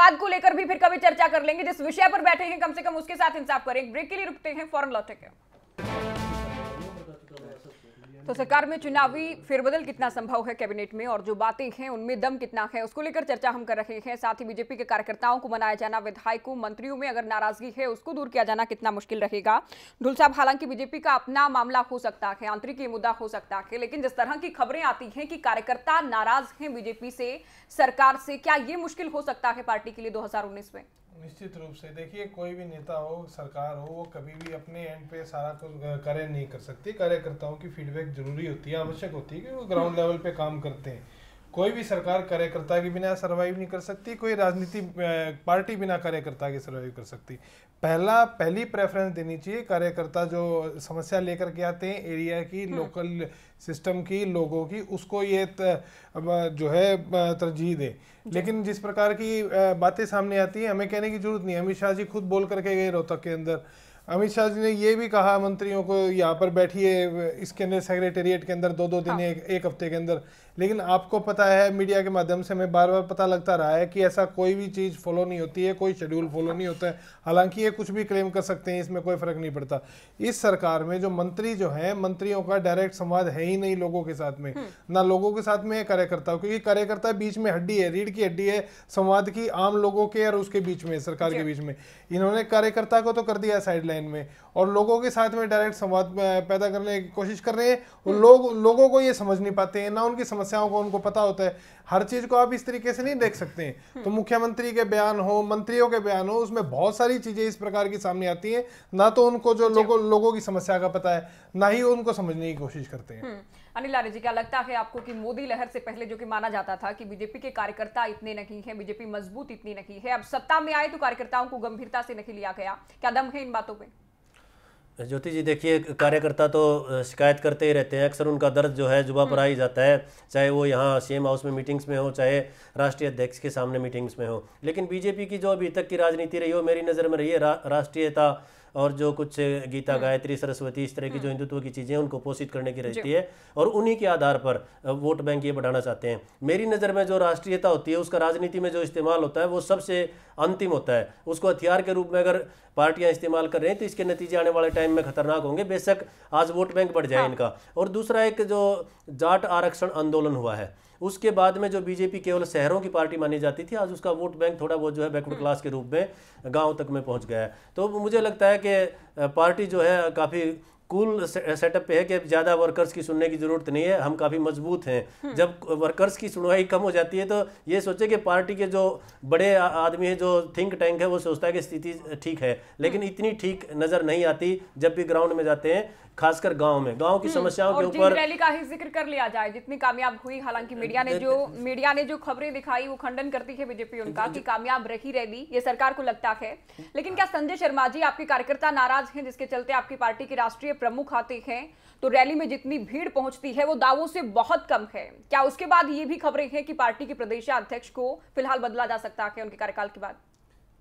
आतंकवाद को लेकर भी फिर कभी चर्चा कर लेंगे। जिस विषय पर बैठे हैं, कम से कम उसके साथ इंसाफ करें ब्रेक के लिए रुकते हैं। फॉरन लौटे के तो सरकार में चुनावी फेरबदल कितना संभव है कैबिनेट में और जो बातें हैं, उनमें दम कितना है, उसको लेकर चर्चा हम कर रहे हैं। साथ ही बीजेपी के कार्यकर्ताओं को मनाया जाना, विधायकों, मंत्रियों में अगर नाराज़गी है, उसको दूर किया जाना कितना मुश्किल रहेगा। ढुल साहब हालाँकि बीजेपी का अपना मामला हो सकता है, आंतरिक मुद्दा हो सकता है, लेकिन जिस तरह की खबरें आती है कि कार्यकर्ता नाराज़ है बीजेपी से, सरकार से, क्या ये मुश्किल हो सकता है पार्टी के लिए दो हज़ार उन्नीस में? निश्चित रूप से। देखिए कोई भी नेता हो सरकार हो वो कभी भी अपने एंड पे सारा कुछ कार्य नहीं कर सकती। कार्यकर्ताओं की फीडबैक ज़रूरी होती है आवश्यक होती है कि वो ग्राउंड लेवल पे काम करते हैं। कोई भी सरकार कार्यकर्ता के बिना सर्वाइव नहीं कर सकती कोई राजनीति पार्टी बिना कार्यकर्ता के सर्वाइव कर सकती। पहला पहली प्रेफरेंस देनी चाहिए कार्यकर्ता जो समस्या लेकर के आते हैं एरिया की हम्म। लोकल सिस्टम की लोगों की उसको ये जो है तरजीह दें। लेकिन जिस प्रकार की बातें सामने आती हैं हमें कहने की ज़रूरत नहीं अमित शाह जी खुद बोल करके गए रोहतक के अंदर। अमित शाह जी ने ये भी कहा मंत्रियों को यहाँ पर बैठिए इसके अंदर सेक्रेटेरिएट के अंदर दो दो दिन हाँ। एक हफ़्ते के अंदर। लेकिन आपको पता है मीडिया के माध्यम से हमें बार बार पता लगता रहा है कि ऐसा कोई भी चीज़ फॉलो नहीं होती है कोई शेड्यूल फॉलो नहीं होता है। हालाँकि ये कुछ भी क्लेम कर सकते हैं इसमें कोई फ़र्क नहीं पड़ता। इस सरकार में जो मंत्री जो है मंत्रियों का डायरेक्ट संवाद है ही नहीं लोगों के साथ में। हम्म। ना लोगों के साथ में कार्यकर्ता क्योंकि कार्यकर्ता बीच में हड्डी है रीढ़ की हड्डी है संवाद की आम लोगों के और उसके बीच में सरकार के बीच में। इन्होंने कार्यकर्ता को तो कर दिया साइडलाइन में। और लोगों के साथ में डायरेक्ट संवाद पैदा करने की कोशिश कर रहे हैं। हम्म। लोग लोगों को ये समझ नहीं पाते हैं ना उनकी समस्या समस्याओं को उनको पता होता है। हर चीज़ को आप इस तरीके से नहीं देख सकते हैं। तो मुख्यमंत्री के बयान हो मंत्रियों के बयान हो उसमें बहुत सारी चीज़ें इस प्रकार की सामने आती हैं। ना तो उनको जो लोगों लोगों की समस्या का पता है ना ही उनको समझने की कोशिश करते हैं। अनिल आर्य जी क्या लगता है आपको कि मोदी लहर से पहले जो कि माना जाता था कि बीजेपी के कार्यकर्ता इतने नहीं है बीजेपी मज़बूत इतनी नहीं है अब सत्ता में आए तो कार्यकर्ताओं को गंभीरता से नहीं लिया गया। क्या दम है इन बातों पे? ज्योति जी देखिए कार्यकर्ता तो शिकायत करते ही रहते हैं। अक्सर उनका दर्द जो है जुबा पर आ ही जाता है चाहे वो यहाँ सीएम हाउस में मीटिंग्स में हो चाहे राष्ट्रीय अध्यक्ष के सामने मीटिंग्स में हो। लेकिन बीजेपी की जो अभी तक की राजनीति रही हो मेरी नज़र में रही है रा, राष्ट्रीयता और जो कुछ गीता गायत्री सरस्वती इस तरह की जो हिंदुत्व की चीज़ें हैं उनको पोषित करने की रहती है और उन्हीं के आधार पर वोट बैंक ये बढ़ाना चाहते हैं। मेरी नज़र में जो राष्ट्रीयता होती है उसका राजनीति में जो इस्तेमाल होता है वो सबसे अंतिम होता है। उसको हथियार के रूप में अगर पार्टियाँ इस्तेमाल कर रही हैं तो इसके नतीजे आने वाले टाइम में खतरनाक होंगे। बेशक आज वोट बैंक बढ़ जाए इनका। और दूसरा एक जो जाट आरक्षण आंदोलन हुआ है उसके बाद में जो बीजेपी केवल शहरों की पार्टी मानी जाती थी आज उसका वोट बैंक थोड़ा बहुत जो है बैकवर्ड क्लास के रूप में गाँव तक में पहुँच गया है। तो मुझे लगता है कि पार्टी जो है काफ़ी कूल सेटअप पे है कि ज़्यादा वर्कर्स की सुनने की ज़रूरत नहीं है हम काफ़ी मज़बूत हैं। जब वर्कर्स की सुनवाई कम हो जाती है तो ये सोचे कि पार्टी के जो बड़े आदमी हैं जो थिंक टैंक है वो सोचता है कि स्थिति ठीक है। लेकिन इतनी ठीक नज़र नहीं आती जब भी ग्राउंड में जाते हैं खासकर गाँव में। गाँव की समस्याओं के ऊपर रैली का ही ज़िक्र कर लिया जाए जितनी कामयाब हुई हालाँकि मीडिया ने जो मीडिया ने जो खबरें दिखाई वो खंडन करती है बीजेपी उनका कि कामयाब रही रैली ये सरकार को लगता है। लेकिन क्या संजय शर्मा जी आपके कार्यकर्ता नाराज़ हैं जिसके चलते आपकी पार्टी के राष्ट्रीय प्रमुख आते हैं तो रैली में जितनी भीड़ पहुँचती है, वो दावों से बहुत कम है। क्या उसके बाद ये भी खबरें हैं कि पार्टी के प्रदेशाध्यक्ष को फ़िलहाल बदला जा सकता है उनके कार्यकाल के बाद?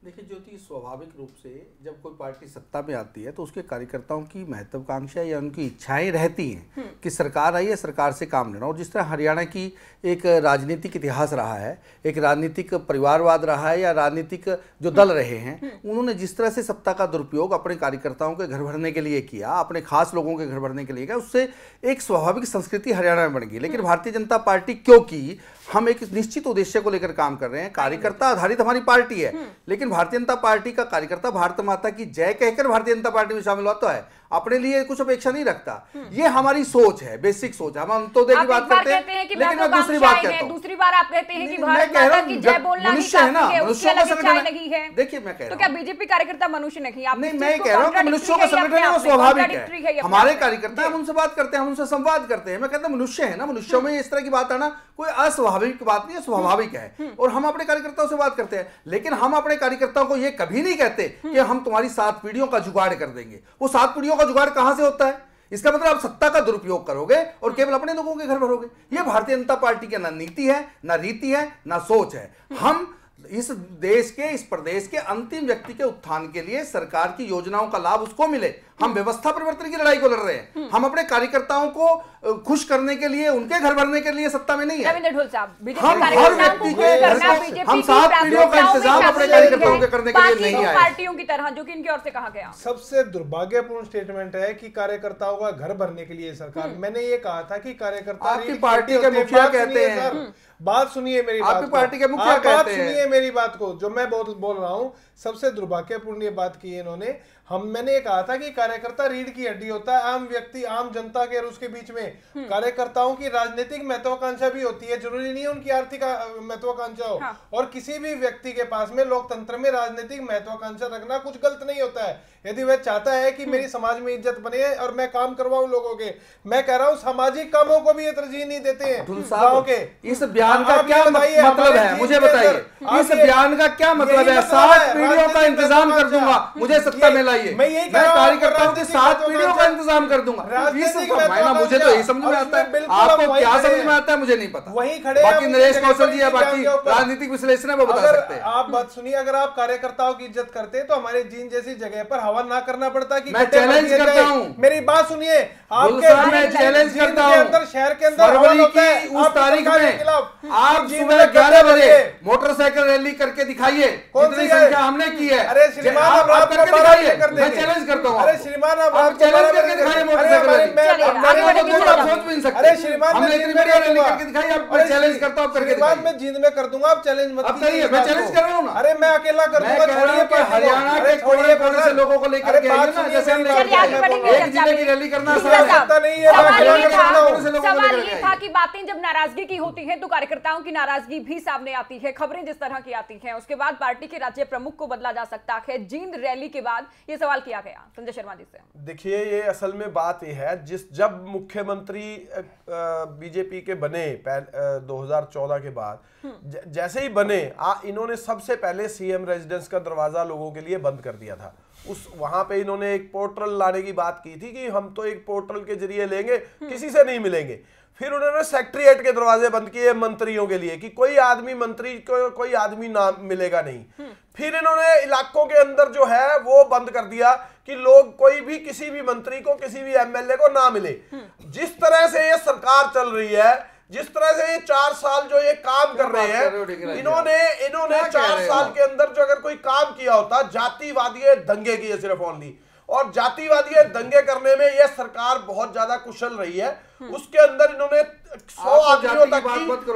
देखिए ज्योति स्वाभाविक रूप से जब कोई पार्टी सत्ता में आती है तो उसके कार्यकर्ताओं की महत्वाकांक्षा या उनकी इच्छाएँ रहती हैं कि सरकार आई है सरकार से काम लेना। और जिस तरह हरियाणा की एक राजनीतिक इतिहास रहा है एक राजनीतिक परिवारवाद रहा है या राजनीतिक जो दल रहे हैं उन्होंने जिस तरह से सत्ता का दुरुपयोग अपने कार्यकर्ताओं के घर भरने के लिए किया अपने खास लोगों के घर भरने के लिए किया उससे एक स्वाभाविक संस्कृति हरियाणा में बन गई। लेकिन भारतीय जनता पार्टी क्योंकि हम एक निश्चित उद्देश्य को लेकर काम कर रहे हैं। कार्यकर्ता आधारित हमारी पार्टी है। लेकिन भारतीय जनता पार्टी का कार्यकर्ता भारत माता की जय कहकर भारतीय जनता पार्टी में शामिल होता है। अपने लिए कुछ अपेक्षा नहीं रखता। ये हमारी सोच है बेसिक सोच है। हम अंत्योदय की बात करते हैं हैं लेकिन मैं दूसरी बात कहता हूँ दूसरी बार आप कहते हैं कि भारत रहा माता हूँ, की जय बोलना मनुष्य है ना, है मनुष्यों का संगठन है। है। देखिए, मैं कह तो रहा क्या बीजेपी कार्यकर्ता मनुष्य नहीं आप नहीं मैं कह रहा हूँ कि मनुष्यों का संगठन है वो स्वाभाविक है। हमारे कार्यकर्ता हम उनसे बात करते हैं हम उनसे संवाद करते हैं। मैं कहता हूँ, मनुष्य है ना मनुष्यों में इस तरह की बात आना कोई अस्वाभाविक बात नहीं है स्वाभाविक है। और हम अपने कार्यकर्ताओं से बात करते हैं लेकिन हम अपने कार्यकर्ताओं को ये कभी नहीं कहते कि हम तुम्हारी सात पीढ़ियों का जुगाड़ कर देंगे। वो सात पीढ़ियों का जुगाड़ कहाँ से होता है? इसका मतलब आप सत्ता का दुरुपयोग करोगे और केवल अपने लोगों के घर भरोगे। ये भारतीय जनता पार्टी की ना नीति है, ना रीति है, ना सोच है। हम इस देश के इस प्रदेश के अंतिम व्यक्ति के उत्थान के लिए सरकार की योजनाओं का लाभ उसको मिले। हम व्यवस्था परिवर्तन की लड़ाई को लड़ रहे हैं। हम अपने कार्यकर्ताओं को खुश करने के लिए उनके घर भरने के लिए सत्ता में नहीं है। रविंद्र ढोल साहब बीजेपी हम हर व्यक्ति के घर हम सात पीढ़ियों का इंतज़ाम अपने कार्यकर्ताओं के करने के लिए नहीं आए। पार्टियों की तरह जो कि इनकी ओर से कहा गया। सबसे दुर्भाग्यपूर्ण स्टेटमेंट है कि कार्यकर्ताओं का घर भरने के लिए सरकार मैंने ये कहा था कि कार्यकर्ता आपकी पार्टी की। मुखिया कहते हैं। बात सुनिए मेरी आपकी बात को। पार्टी के मुखिया कहते हैं। सुनिए मेरी बात को जो मैं बहुत बोल रहा हूँ सबसे दुर्भाग्यपूर्ण ये बात की इन्होंने। हम मैंने ये कहा था कि कार्यकर्ता रीढ़ की हड्डी होता है आम व्यक्ति आम जनता के और उसके बीच में। कार्यकर्ताओं की राजनीतिक महत्वाकांक्षा भी होती है ज़रूरी नहीं है उनकी आर्थिक महत्वाकांक्षा हो। हाँ। और किसी भी व्यक्ति के पास में लोकतंत्र में राजनीतिक महत्वाकांक्षा रखना कुछ गलत नहीं होता है। यदि वह चाहता है कि मेरी समाज में इज़्ज़त बने और मैं काम करवाऊं लोगों के मैं कह रहा हूँ सामाजिक कामों को भी ये तरजीह नहीं देते हैं गाँव के। इस बयान का क्या मतलब है? मुझे बताइए। इस बयान का क्या मतलब सात है, पीढ़ियों का इंतज़ाम कर दूँगा। मुझे सत्ता ये- में लाइए मैं यही कार्यकर्ताओं की सात पीढ़ियों का इंतज़ाम कर दूँगा। मुझे तो यही समझ में आता है। आपको क्या समझ में आता है मुझे नहीं पता। वहीं खड़े बाकी नरेश कौशल जी या बाकी राजनीतिक विश्लेषण है वो बता सकते हैं। आप बात सुनिए अगर आप कार्यकर्ताओं की इज़्ज़त करते तो हमारे जीन जैसी जगह पर हवा ना करना पड़ता कि मैं चैलेंज करता। हूँ। मेरी बात सुनिए। आपके मैं चैलेंज करता हूँ। अंदर शहर के अंदर फरवरी की उस तारीख में आप सुबह ग्यारह बजे मोटरसाइकिल रैली करके दिखाइए। कौन सी है? संख्या हमने की है अरे श्रीमान, आप रात करके दिखाइए मैं चैलेंज करता हूँ अरे। श्रीमान आप आप चैलेंज करके दिखाइए अरे मोटरसाइकिल रैली। मैं- मैं तो चलिए। आप सोच भी नहीं सकते अरे श्रीमान हमने मैं इतनी में कर रैली करके दिखाई आप अरे चैलेंज करता हूँ करके श्रीमान दिखाइए। मैं जिद में कर दूँगा आप चैलेंज मत अब कीजिए करिए, मैं चैलेंज कर रहा हूँ ना। अरे मैं अकेला कर दूँगा छोड़िए कि हरियाणा के छोड़िए कोने-कोने से लोगों को लेकर के आइए ना, जैसे हम मैं। एक ज़िले की रैली करना आसान सकता नहीं है, सवाल ये था कि बातें जब नाराज़गी की होती है तो कार्यकर्ताओं की नाराज़गी भी सामने आती है खबरें जिस तरह की आती हैं उसके बाद पार्टी के राज्य प्रमुख को बदला जा सकता है। जींद रैली के बाद ये सवाल किया गया। संजय शर्मा जी से। देखिए ये असल में बात ये है जिस जब मुख्यमंत्री बीजेपी के बने 2014 के बाद जैसे ही बने आ, इन्होंने सबसे पहले सीएम रेजिडेंस का दरवाज़ा लोगों के लिए बंद कर दिया था। उस वहाँ पे इन्होंने एक पोर्टल लाने की बात की थी कि हम तो एक पोर्टल के ज़रिए लेंगे किसी से नहीं मिलेंगे। फिर उन्होंने सेक्रेटरीट के दरवाजे बंद किए मंत्रियों के लिए कि कोई आदमी मंत्री को कोई आदमी ना मिलेगा नहीं। फिर इन्होंने इलाकों के अंदर जो है वो बंद कर दिया कि लोग कोई भी किसी भी मंत्री को किसी भी एमएलए को ना मिले। जिस तरह से ये सरकार चल रही है जिस तरह से ये चार साल जो ये काम कर रहे हो हैं इन्होंने इन्होंने चार साल के अंदर जो अगर कोई काम किया होता जातिवादी दंगे किए सिर्फ़ ओनली और जातिवादी दंगे करने में यह सरकार बहुत ज़्यादा कुशल रही है। उसके अंदर इन्होंने सौ तो आदमियों तक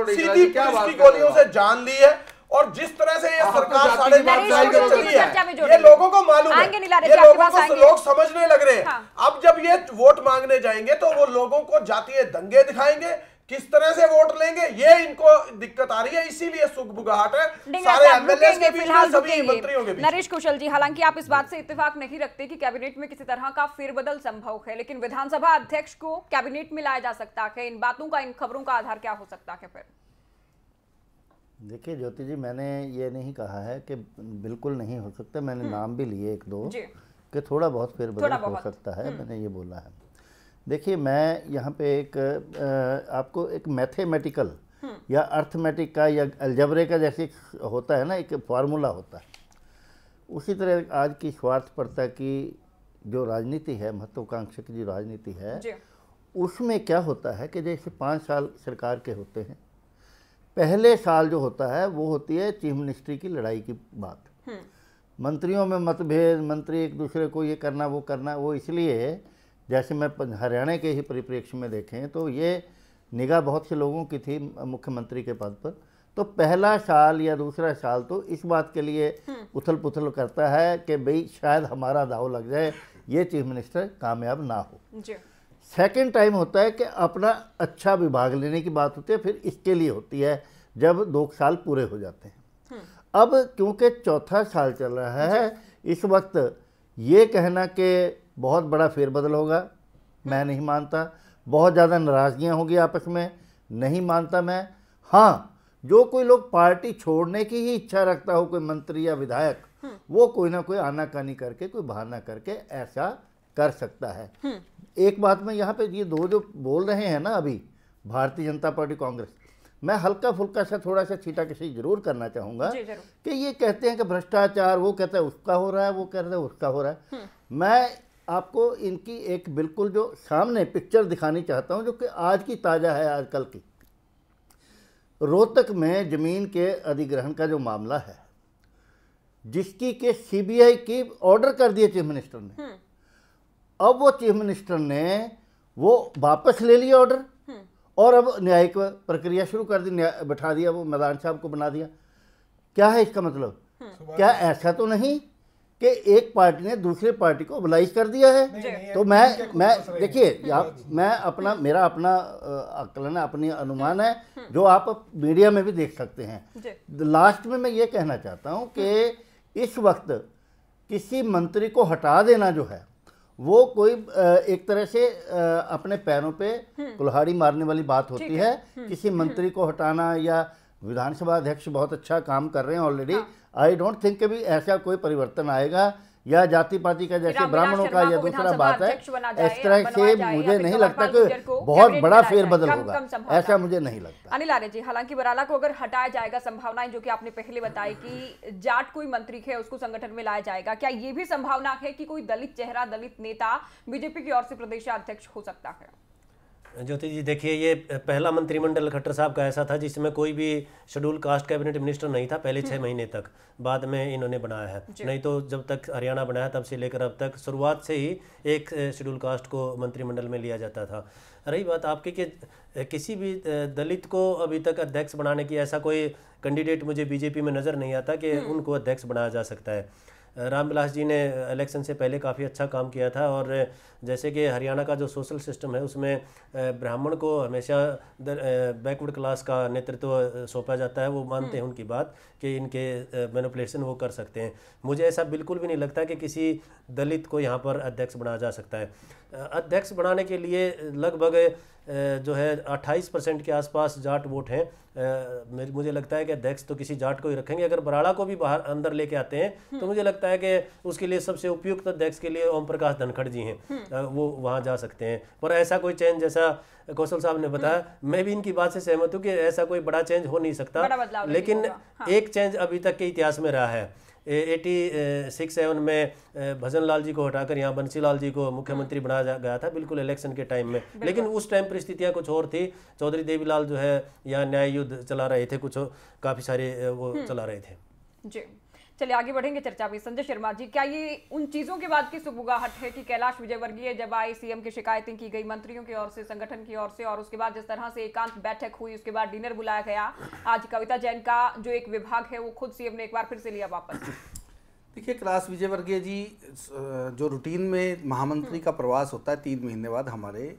सीधी पुलिस की गोलियों से जान ली है और जिस तरह से ये आप तो सरकार साढ़े चली है। ये लोगों को मालूम है। ये लोगों को लोग समझने लग रहे हैं। हाँ। अब जब ये वोट मांगने जाएँगे तो वो लोगों को जातीय दंगे दिखाएँगे किस तरह से वोट लेंगे? ये इनको दिक्कत आ रही है इसीलिए सुख बुगाहट है। सारे साहब, एमएलए रुकेंगे, के बीच में सभी मंत्रियों के बीच नरेश कुशल जी हालाँकि आप इस बात से इत्तेफाक नहीं रखते कि कैबिनेट में किसी तरह का फेरबदल संभव है लेकिन विधानसभा अध्यक्ष को कैबिनेट में लाया जा सकता है। इन बातों का इन खबरों का आधार क्या हो सकता है फिर? देखिए ज्योति जी मैंने ये नहीं कहा है कि बिल्कुल नहीं हो सकता। मैंने नाम भी लिए एक दो कि थोड़ा बहुत फेरबदल हो सकता है मैंने ये बोला है। देखिए मैं यहाँ पे एक आपको एक मैथमेटिकल या अर्थमेटिक का या अलजबरे का जैसे होता है ना एक फार्मूला होता है। उसी तरह आज की स्वार्थपरता की जो राजनीति है महत्वाकांक्षा की जो राजनीति है उसमें क्या होता है कि जैसे पाँच साल सरकार के होते हैं पहले साल जो होता है वो होती है चीफ मिनिस्ट्री की लड़ाई की बात। मंत्रियों में मतभेद मंत्री एक दूसरे को ये करना वो करना वो इसलिए जैसे मैं हरियाणा के ही परिप्रेक्ष्य में देखें तो ये निगाह बहुत से लोगों की थी मुख्यमंत्री के पद पर। तो पहला साल या दूसरा साल तो इस बात के लिए उथल पुथल करता है कि भाई शायद हमारा दाव लग जाए ये चीफ मिनिस्टर कामयाब ना हो। सेकंड टाइम होता है कि अपना अच्छा विभाग लेने की बात होती है फिर इसके लिए होती है जब दो साल पूरे हो जाते हैं। अब क्योंकि चौथा साल चल रहा है इस वक्त ये कहना कि बहुत बड़ा फेरबदल होगा। मैं नहीं मानता। बहुत ज़्यादा नाराज़गियाँ होगी आपस में। नहीं मानता मैं। हाँ जो कोई लोग पार्टी छोड़ने की ही इच्छा रखता हो कोई मंत्री या विधायक वो कोई ना कोई आनाकानी करके कोई बहाना करके ऐसा कर सकता है। एक बात मैं यहाँ पे ये दो जो बोल रहे हैं ना अभी भारतीय जनता पार्टी कांग्रेस मैं हल्का फुल्का सा थोड़ा सा छीटा किसी ज़रूर करना चाहूँगा कि ये कहते हैं कि भ्रष्टाचार वो कहता है उसका हो रहा है वो कहते हैं उसका हो रहा है। मैं आपको इनकी एक बिल्कुल जो सामने पिक्चर दिखानी चाहता हूँ जो कि आज की ताज़ा है आजकल की। रोहतक में ज़मीन के अधिग्रहण का जो मामला है जिसकी के सीबीआई की ऑर्डर कर दिए चीफ मिनिस्टर ने। अब वो चीफ मिनिस्टर ने वो वापस ले लिया ऑर्डर और अब न्यायिक प्रक्रिया शुरू कर दी बैठा दिया वो मैदान साहब को बना दिया। क्या है इसका मतलब? क्या ऐसा तो नहीं? कि एक पार्टी ने दूसरे पार्टी को oblige कर दिया है। तो मैं मैं देखिए मैं अपना मेरा अपना आकलन है अपनी अनुमान है जो आप मीडिया में भी देख सकते हैं। लास्ट में मैं ये कहना चाहता हूँ कि इस वक्त किसी मंत्री को हटा देना जो है वो कोई एक तरह से अपने पैरों पे कुल्हाड़ी मारने वाली बात होती है। किसी मंत्री को हटाना या विधानसभा अध्यक्ष बहुत अच्छा काम कर रहे हैं ऑलरेडी आई डोंट थिंक कि भी ऐसा कोई परिवर्तन आएगा या जाति पाति का जैसे ब्राह्मणों का या दूसरा बात है इस तरह से मुझे नहीं लगता कि बहुत बड़ा फेरबदल होगा। ऐसा मुझे नहीं लगता। अनिल आर्य जी हालाँकि बराला को अगर हटाया जाएगा संभावनाएँ जो कि आपने पहले बताई कि जाट कोई मंत्री है उसको संगठन में लाया जाएगा क्या ये भी संभावना है कि कोई दलित चेहरा दलित नेता बीजेपी की ओर से प्रदेश अध्यक्ष हो सकता है? ज्योति जी देखिए ये पहला मंत्रिमंडल खट्टर साहब का ऐसा था जिसमें कोई भी शेड्यूल कास्ट कैबिनेट मिनिस्टर नहीं था पहले छः महीने तक। बाद में इन्होंने बनाया है। नहीं तो जब तक हरियाणा बनाया तब से लेकर अब तक शुरुआत से ही एक शेड्यूल कास्ट को मंत्रिमंडल में लिया जाता था। रही बात आपकी कि किसी भी दलित को अभी तक अध्यक्ष बनाने की ऐसा कोई कैंडिडेट मुझे बीजेपी में नज़र नहीं आता कि उनको अध्यक्ष बनाया जा सकता है। रामविलास जी ने इलेक्शन से पहले काफ़ी अच्छा काम किया था और जैसे कि हरियाणा का जो सोशल सिस्टम है उसमें ब्राह्मण को हमेशा बैकवर्ड क्लास का नेतृत्व सौंपा जाता है वो मानते हैं उनकी बात कि इनके मैनिपुलेशन वो कर सकते हैं। मुझे ऐसा बिल्कुल भी नहीं लगता कि किसी दलित को यहाँ पर अध्यक्ष बनाया जा सकता है। अध्यक्ष बनाने के लिए लगभग जो है 28 परसेंट के आसपास जाट वोट हैं मुझे लगता है कि अध्यक्ष तो किसी जाट को ही रखेंगे अगर बराड़ा को भी बाहर अंदर लेके आते हैं तो हम्म। मुझे लगता है कि उसके लिए सबसे उपयुक्त अध्यक्ष के लिए ओम प्रकाश धनखड़ जी हैं हम्म। वो वहाँ जा सकते हैं पर ऐसा कोई चेंज जैसा कौशल साहब ने बताया हम्म। मैं भी इनकी बात से सहमत हूँ कि ऐसा कोई बड़ा चेंज हो नहीं सकता लेकिन हाँ। एक चेंज अभी तक के इतिहास में रहा है एटी सिक्स सेवन में भजन लाल जी को हटाकर यहाँ बंसी लाल जी को मुख्यमंत्री हाँ। बनाया गया था बिल्कुल इलेक्शन के टाइम में। लेकिन उस टाइम परिस्थितियाँ कुछ और थी। चौधरी देवीलाल जो है यहाँ न्याय युद्ध चला रहे थे कुछ काफ़ी सारे वो हम्म। चला रहे थे। जी। चलिए आगे बढ़ेंगे चर्चा में। संजय शर्मा जी, क्या ये उन चीज़ों के बाद की सुबुगाहट है कि कैलाश विजयवर्गीय जब आए, सीएम की शिकायतें की गई, मंत्रियों की ओर से, संगठन की ओर से, और उसके बाद जिस तरह से एकांत बैठक हुई, उसके बाद डिनर बुलाया गया। आज कविता जैन का जो एक विभाग है, वो खुद सीएम ने एक बार फिर से लिया वापस। देखिए, कैलाश विजयवर्गीय जी जो रूटीन में महामंत्री का प्रवास होता है, तीन महीने बाद हमारे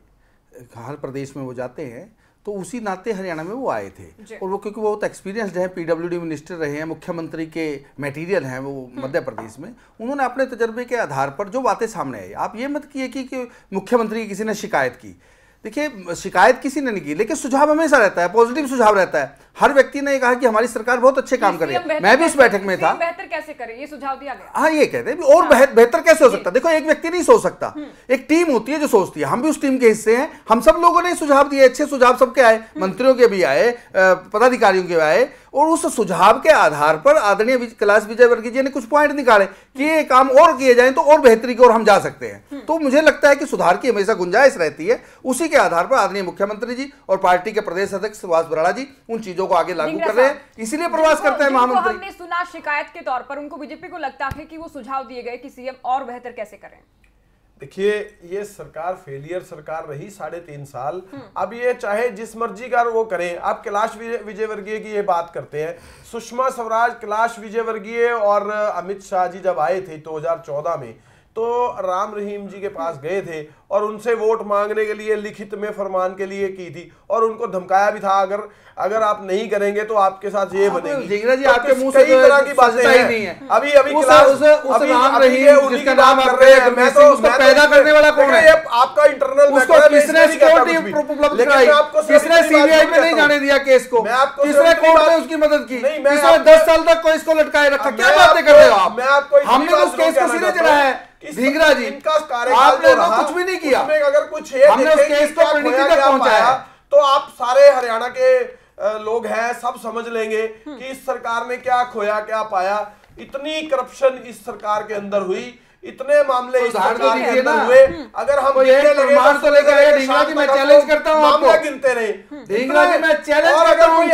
हर प्रदेश में वो जाते हैं। तो उसी नाते हरियाणा में वो आए थे। और वो क्योंकि वो बहुत एक्सपीरियंसड हैं पीडब्ल्यूडी मिनिस्टर रहे हैं मुख्यमंत्री के मटेरियल हैं वो हम्म। मध्य प्रदेश में उन्होंने अपने तजर्बे के आधार पर जो बातें सामने आई आप ये मत किए कि, कि मुख्यमंत्री की किसी ने शिकायत की। देखिए शिकायत किसी ने नहीं की लेकिन सुझाव हमेशा रहता है पॉजिटिव सुझाव रहता है। हर व्यक्ति ने कहा कि हमारी सरकार बहुत अच्छे काम कर रही है। मैं भी इस बैठक में था। बेहतर कैसे करे? ये सुझाव दिया गया। हाँ ये कहते हैं और हाँ। बेहतर कैसे हो सकता देखो एक व्यक्ति नहीं सोच सकता। हम्म। एक टीम होती है जो सोचती है। हम भी उस टीम के हिस्से हैं। हम सब लोगों ने सुझाव दिए अच्छे सुझाव सबके आए। हम्म। मंत्रियों के भी आए पदाधिकारियों के आए। और उस सुझाव के आधार पर आदरणीय कैलाश विजय वर्गीय जी ने कुछ पॉइंट निकाले कि ये काम और किए जाए तो और बेहतरी की ओर हम जा सकते हैं। हम्म। तो मुझे लगता है कि सुधार की हमेशा गुंजाइश रहती है। उसी के आधार पर आदरणीय मुख्यमंत्री जी और पार्टी के प्रदेश अध्यक्ष सुभाष बराड़ा जी उन चीज़ों को आगे लागू कर रहे हैं। इसीलिए प्रवास करते हैं महामंत्री। हमने सुना शिकायत के तौर पर उनको बीजेपी को लगता है कि वो सुझाव दिए गए कि सीएम और बेहतर कैसे करें। देखिए ये सरकार फेलियर सरकार रही साढ़े तीन साल। हम्म। अब ये चाहे जिस मर्ज़ी का वो करें आप कैलाश विजय वर्गीय की ये बात करते हैं। सुषमा स्वराज कैलाश विजय वर्गीय और अमित शाह जी जब आए थे 2014 में तो राम रहीम जी के पास गए थे और उनसे वोट मांगने के लिए लिखित में फरमान के लिए की थी। और उनको धमकाया भी था अगर अगर आप नहीं करेंगे तो आपके साथ ये बनेगी। जिगरा जी आपके मुँह से कई तरह की बातें नहीं है। अभी अभी अभी राम रहीम जिसका नाम कर रहे हैं। मैं तो उसको पैदा करने वाला कौन है? आपका इंटरनल किसने सीबीआई में नहीं जाने दिया केस को? किसने कोर्ट में उसकी मदद की? किसने 10 साल तक को इसको लटकाए रखा? क्या बातें कर रहे हो आप? हमने उस केस को सिरे है। ढींगरा जी आपने तो कुछ भी नहीं किया। अगर कुछ हमने उस केस को परिणति तक पहुँचाया। तो आप सारे हरियाणा के लोग हैं सब समझ लेंगे कि इस सरकार ने क्या खोया क्या पाया। इतनी करप्शन इस सरकार के अंदर हुई इतने मामले इस तो दीजिए ना। हुए। अगर हम प्रमाण तो लेकर आए ढींगरा जी मैं चैलेंज करता हूँ आपको। गिनते रहे। ढींगरा जी मैं चैलेंज करता हूँ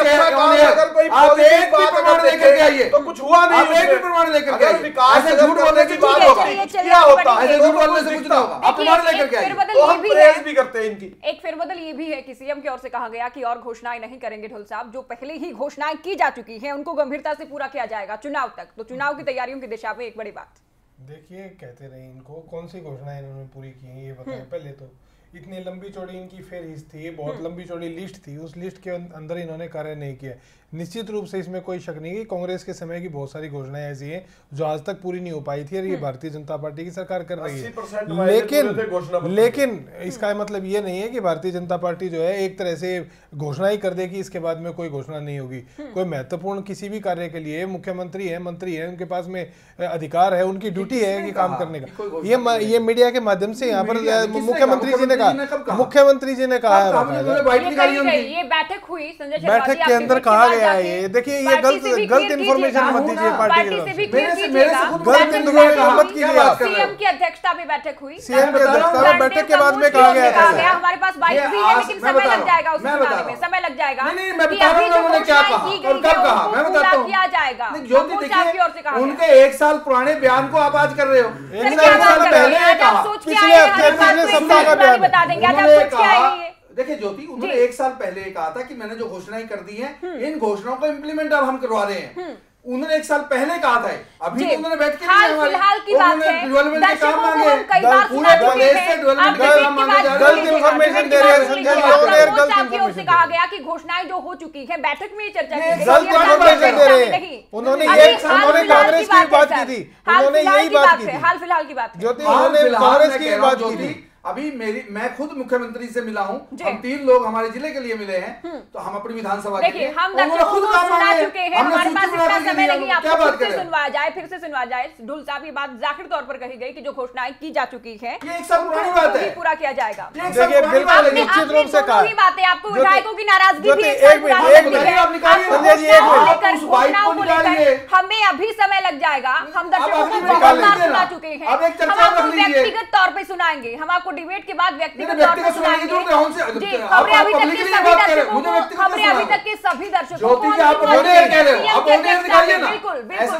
आप एक भी प्रमाण लेकर के आइए। तो कुछ हुआ नहीं आप एक भी प्रमाण लेकर के आइए। ऐसे झूठ बोलने की बात होती क्या होता? है ऐसे झूठ बोलने से कुछ नहीं होगा। आप प्रमाण लेकर के आइए। तो हम प्रेस भी करते हैं इनकी। एक फेरबदल ये भी है कि सीएम की ओर से कहा गया कि और घोषणाएँ नहीं करेंगे ढोल साहब। जो पहले ही घोषणाएँ की जा चुकी हैं उनको गंभीरता से पूरा किया जाएगा चुनाव तक तो चुनाव की तैयारियों की दिशा में एक बड़ी बात देखिए कहते रहे इनको कौन सी घोषणाएँ इन्होंने पूरी की हैं ये बताएँ हम्म। पहले तो इतनी लंबी चौड़ी इनकी फेरिस्त थी बहुत हम्म। लंबी चौड़ी लिस्ट थी उस लिस्ट के अंदर इन्होंने कार्य नहीं किया निश्चित रूप से इसमें कोई शक नहीं कि कांग्रेस के समय की बहुत सारी घोषणाएँ ऐसी हैं जो आज तक पूरी नहीं हो पाई थी और ये हम्म। भारतीय जनता पार्टी की सरकार कर रही है। लेकिन लेकिन इसका मतलब ये नहीं है कि भारतीय जनता पार्टी जो है एक तरह से घोषणा ही कर देगी इसके बाद में कोई घोषणा नहीं होगी। हम्म। कोई महत्वपूर्ण किसी भी कार्य के लिए मुख्यमंत्री है मंत्री है उनके पास में अधिकार है उनकी ड्यूटी है कि काम करने का ये ये मीडिया के माध्यम से यहाँ पर मुख्यमंत्री जी ने कहा? मुख्यमंत्री जी ने कहा। है बैठक हुई बैठक के अंदर कहा बाद गया ये देखिए ये पार्टी गलत गलत इन्फॉर्मेशन मत दीजिए पार्टी गलत। इन्फॉर्मेशन मत क्या कीजिए बात आप। कर रहे सीएम की अध्यक्षता में बैठक हुई। सीएम की हूँ, अध्यक्षता में बैठक के बाद में कहा गया था हमारे पास बाइक भी है लेकिन समय लग जाएगा हूँ, उसको मैं समय लग जाएगा। नहीं, नहीं, मैं बता रहा हूँ उन्होंने क्या कहा और कब कहा मैं बताता हूँ। किया जाएगा। नहीं, ज्योति से देखिए उनके एक साल पुराने बयान को आप आज कर रहे हो। एक साल पहले हैं? कहा सोच के पिछले आए हैं, हफ़्ते, पिछले सप्ताह का बयान। बता देंगे आज आप सोच के आए हैं ये। देखिए ज्योति उन्होंने एक साल पहले कहा था कि मैंने जो घोषणाएँ कर दी हैं इन घोषणाओं को इम्प्लीमेंट अब हम करवा रहे हैं। उन्होंने एक साल पहले कहा था अभी तो उन्होंने बैठ के हाल फ़िलहाल की बात है। डेवलपमेंट के काम मांगे हम कई बार पूरे सुना चुके देश से डेवलपमेंट काम मांगे गलत। दे रहे हैं, गलत कहा गया कि घोषणाएँ जो हो चुकी है बैठक में चर्चा की गलत ये बात दे रहे हैं। उन्होंने ये- उन्होंने कांग्रेस की बात की थी। हाल उन्होंने फ़िलहाल यही की बात की हाल फ़िलहाल की बात ज्योति उन्होंने कांग्रेस की कह रहा हूँ, बात की थी। अभी मेरी मैं खुद मुख्यमंत्री से मिला हूँ। हम तीन लोग हमारे ज़िले के लिए मिले हैं तो हम अपनी विधानसभा के देखिए लिए हम खुद काम सुना चुके हैं हमारे पास इतना समय नहीं आपको फिर से सुनवाया जाए फिर से सुनवाया जाए। ढुल साहब ये बात ज़ाहिर तौर पर कही गई कि जो घोषणाएँ की जा चुकी है ये एक साल पुरानी बात है। पूरा किया जाएगा। बात। आपने निश्चित रूप से दोनों कहा। बातें आपको विधायकों की नाराज़गी है। हमें अभी समय लग जाएगा। हम दर्शकों को बहुत बार सुना चुके हैं। अब एक चर्चा हम आपको व्यक्तिगत तौर पे सुनाएँगे। हम आपको डिबेट के बाद व्यक्तिगत ज़रूरत है, खबरें अभी तक के सभी दर्शकों खबरें अभी तक के सभी। बिल्कुल बिल्कुल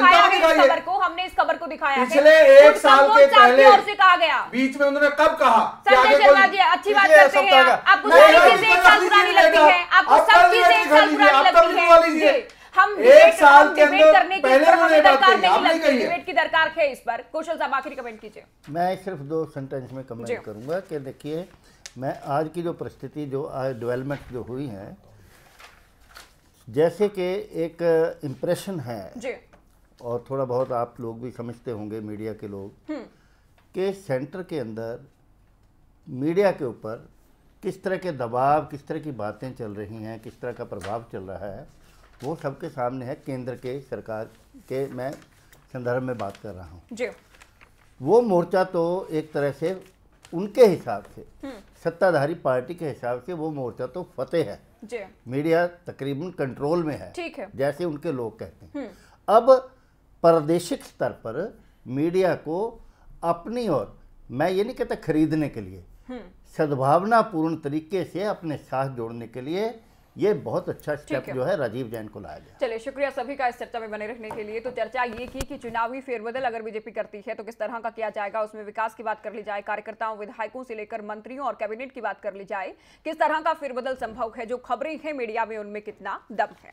हमने इस खबर को हमने इस खबर को दिखाया पिछले एक साल के पहले ओर से कहा गया। बीच में उन्होंने कब कहा संजय शर्मा जी अच्छी बात करते हैं। आप। आपको सारी चीज़ें एक साल पुरानी लगती है आपको सब चीज़ें एक साल पुरानी लगती है। हम एक साल के अंदर करने पहले उन्होंने बात कही, नहीं आपने कही है। की दरकार है इस पर। कौशल साहब आखिरी कमेंट कीजिए। मैं सिर्फ़ दो सेंटेंस में। कमेंट करूँगा कि देखिए मैं आज की जो परिस्थिति जो आज डेवलपमेंट जो हुई है जैसे कि एक इम्प्रेशन है जी। और थोड़ा बहुत आप लोग भी समझते होंगे मीडिया के लोग कि सेंटर के अंदर मीडिया के ऊपर किस तरह के दबाव किस तरह की बातें चल रही हैं किस तरह का प्रभाव चल रहा है वो सबके सामने है केंद्र के सरकार के मैं संदर्भ में बात कर रहा हूँ। जी। वो मोर्चा तो एक तरह से उनके हिसाब से सत्ताधारी पार्टी के हिसाब से वो मोर्चा तो फतेह है। मीडिया तकरीबन कंट्रोल में है ठीक है। जैसे उनके लोग कहते हैं। अब प्रादेशिक स्तर पर मीडिया को अपनी ओर मैं ये नहीं कहता खरीदने के लिए सद्भावनापूर्ण तरीके से अपने साथ जोड़ने के लिए ये बहुत अच्छा स्टेप जो है राजीव जैन को लाया गया। चलिए शुक्रिया सभी का इस चर्चा में बने रहने के लिए। तो चर्चा ये की कि चुनावी फेरबदल अगर बीजेपी करती है तो किस तरह का किया जाएगा? उसमें विकास की बात कर ली जाए कार्यकर्ताओं विधायकों से लेकर मंत्रियों और कैबिनेट की बात कर ली जाए किस तरह का फेरबदल संभव है? जो खबरें हैं मीडिया में उनमें कितना दम है?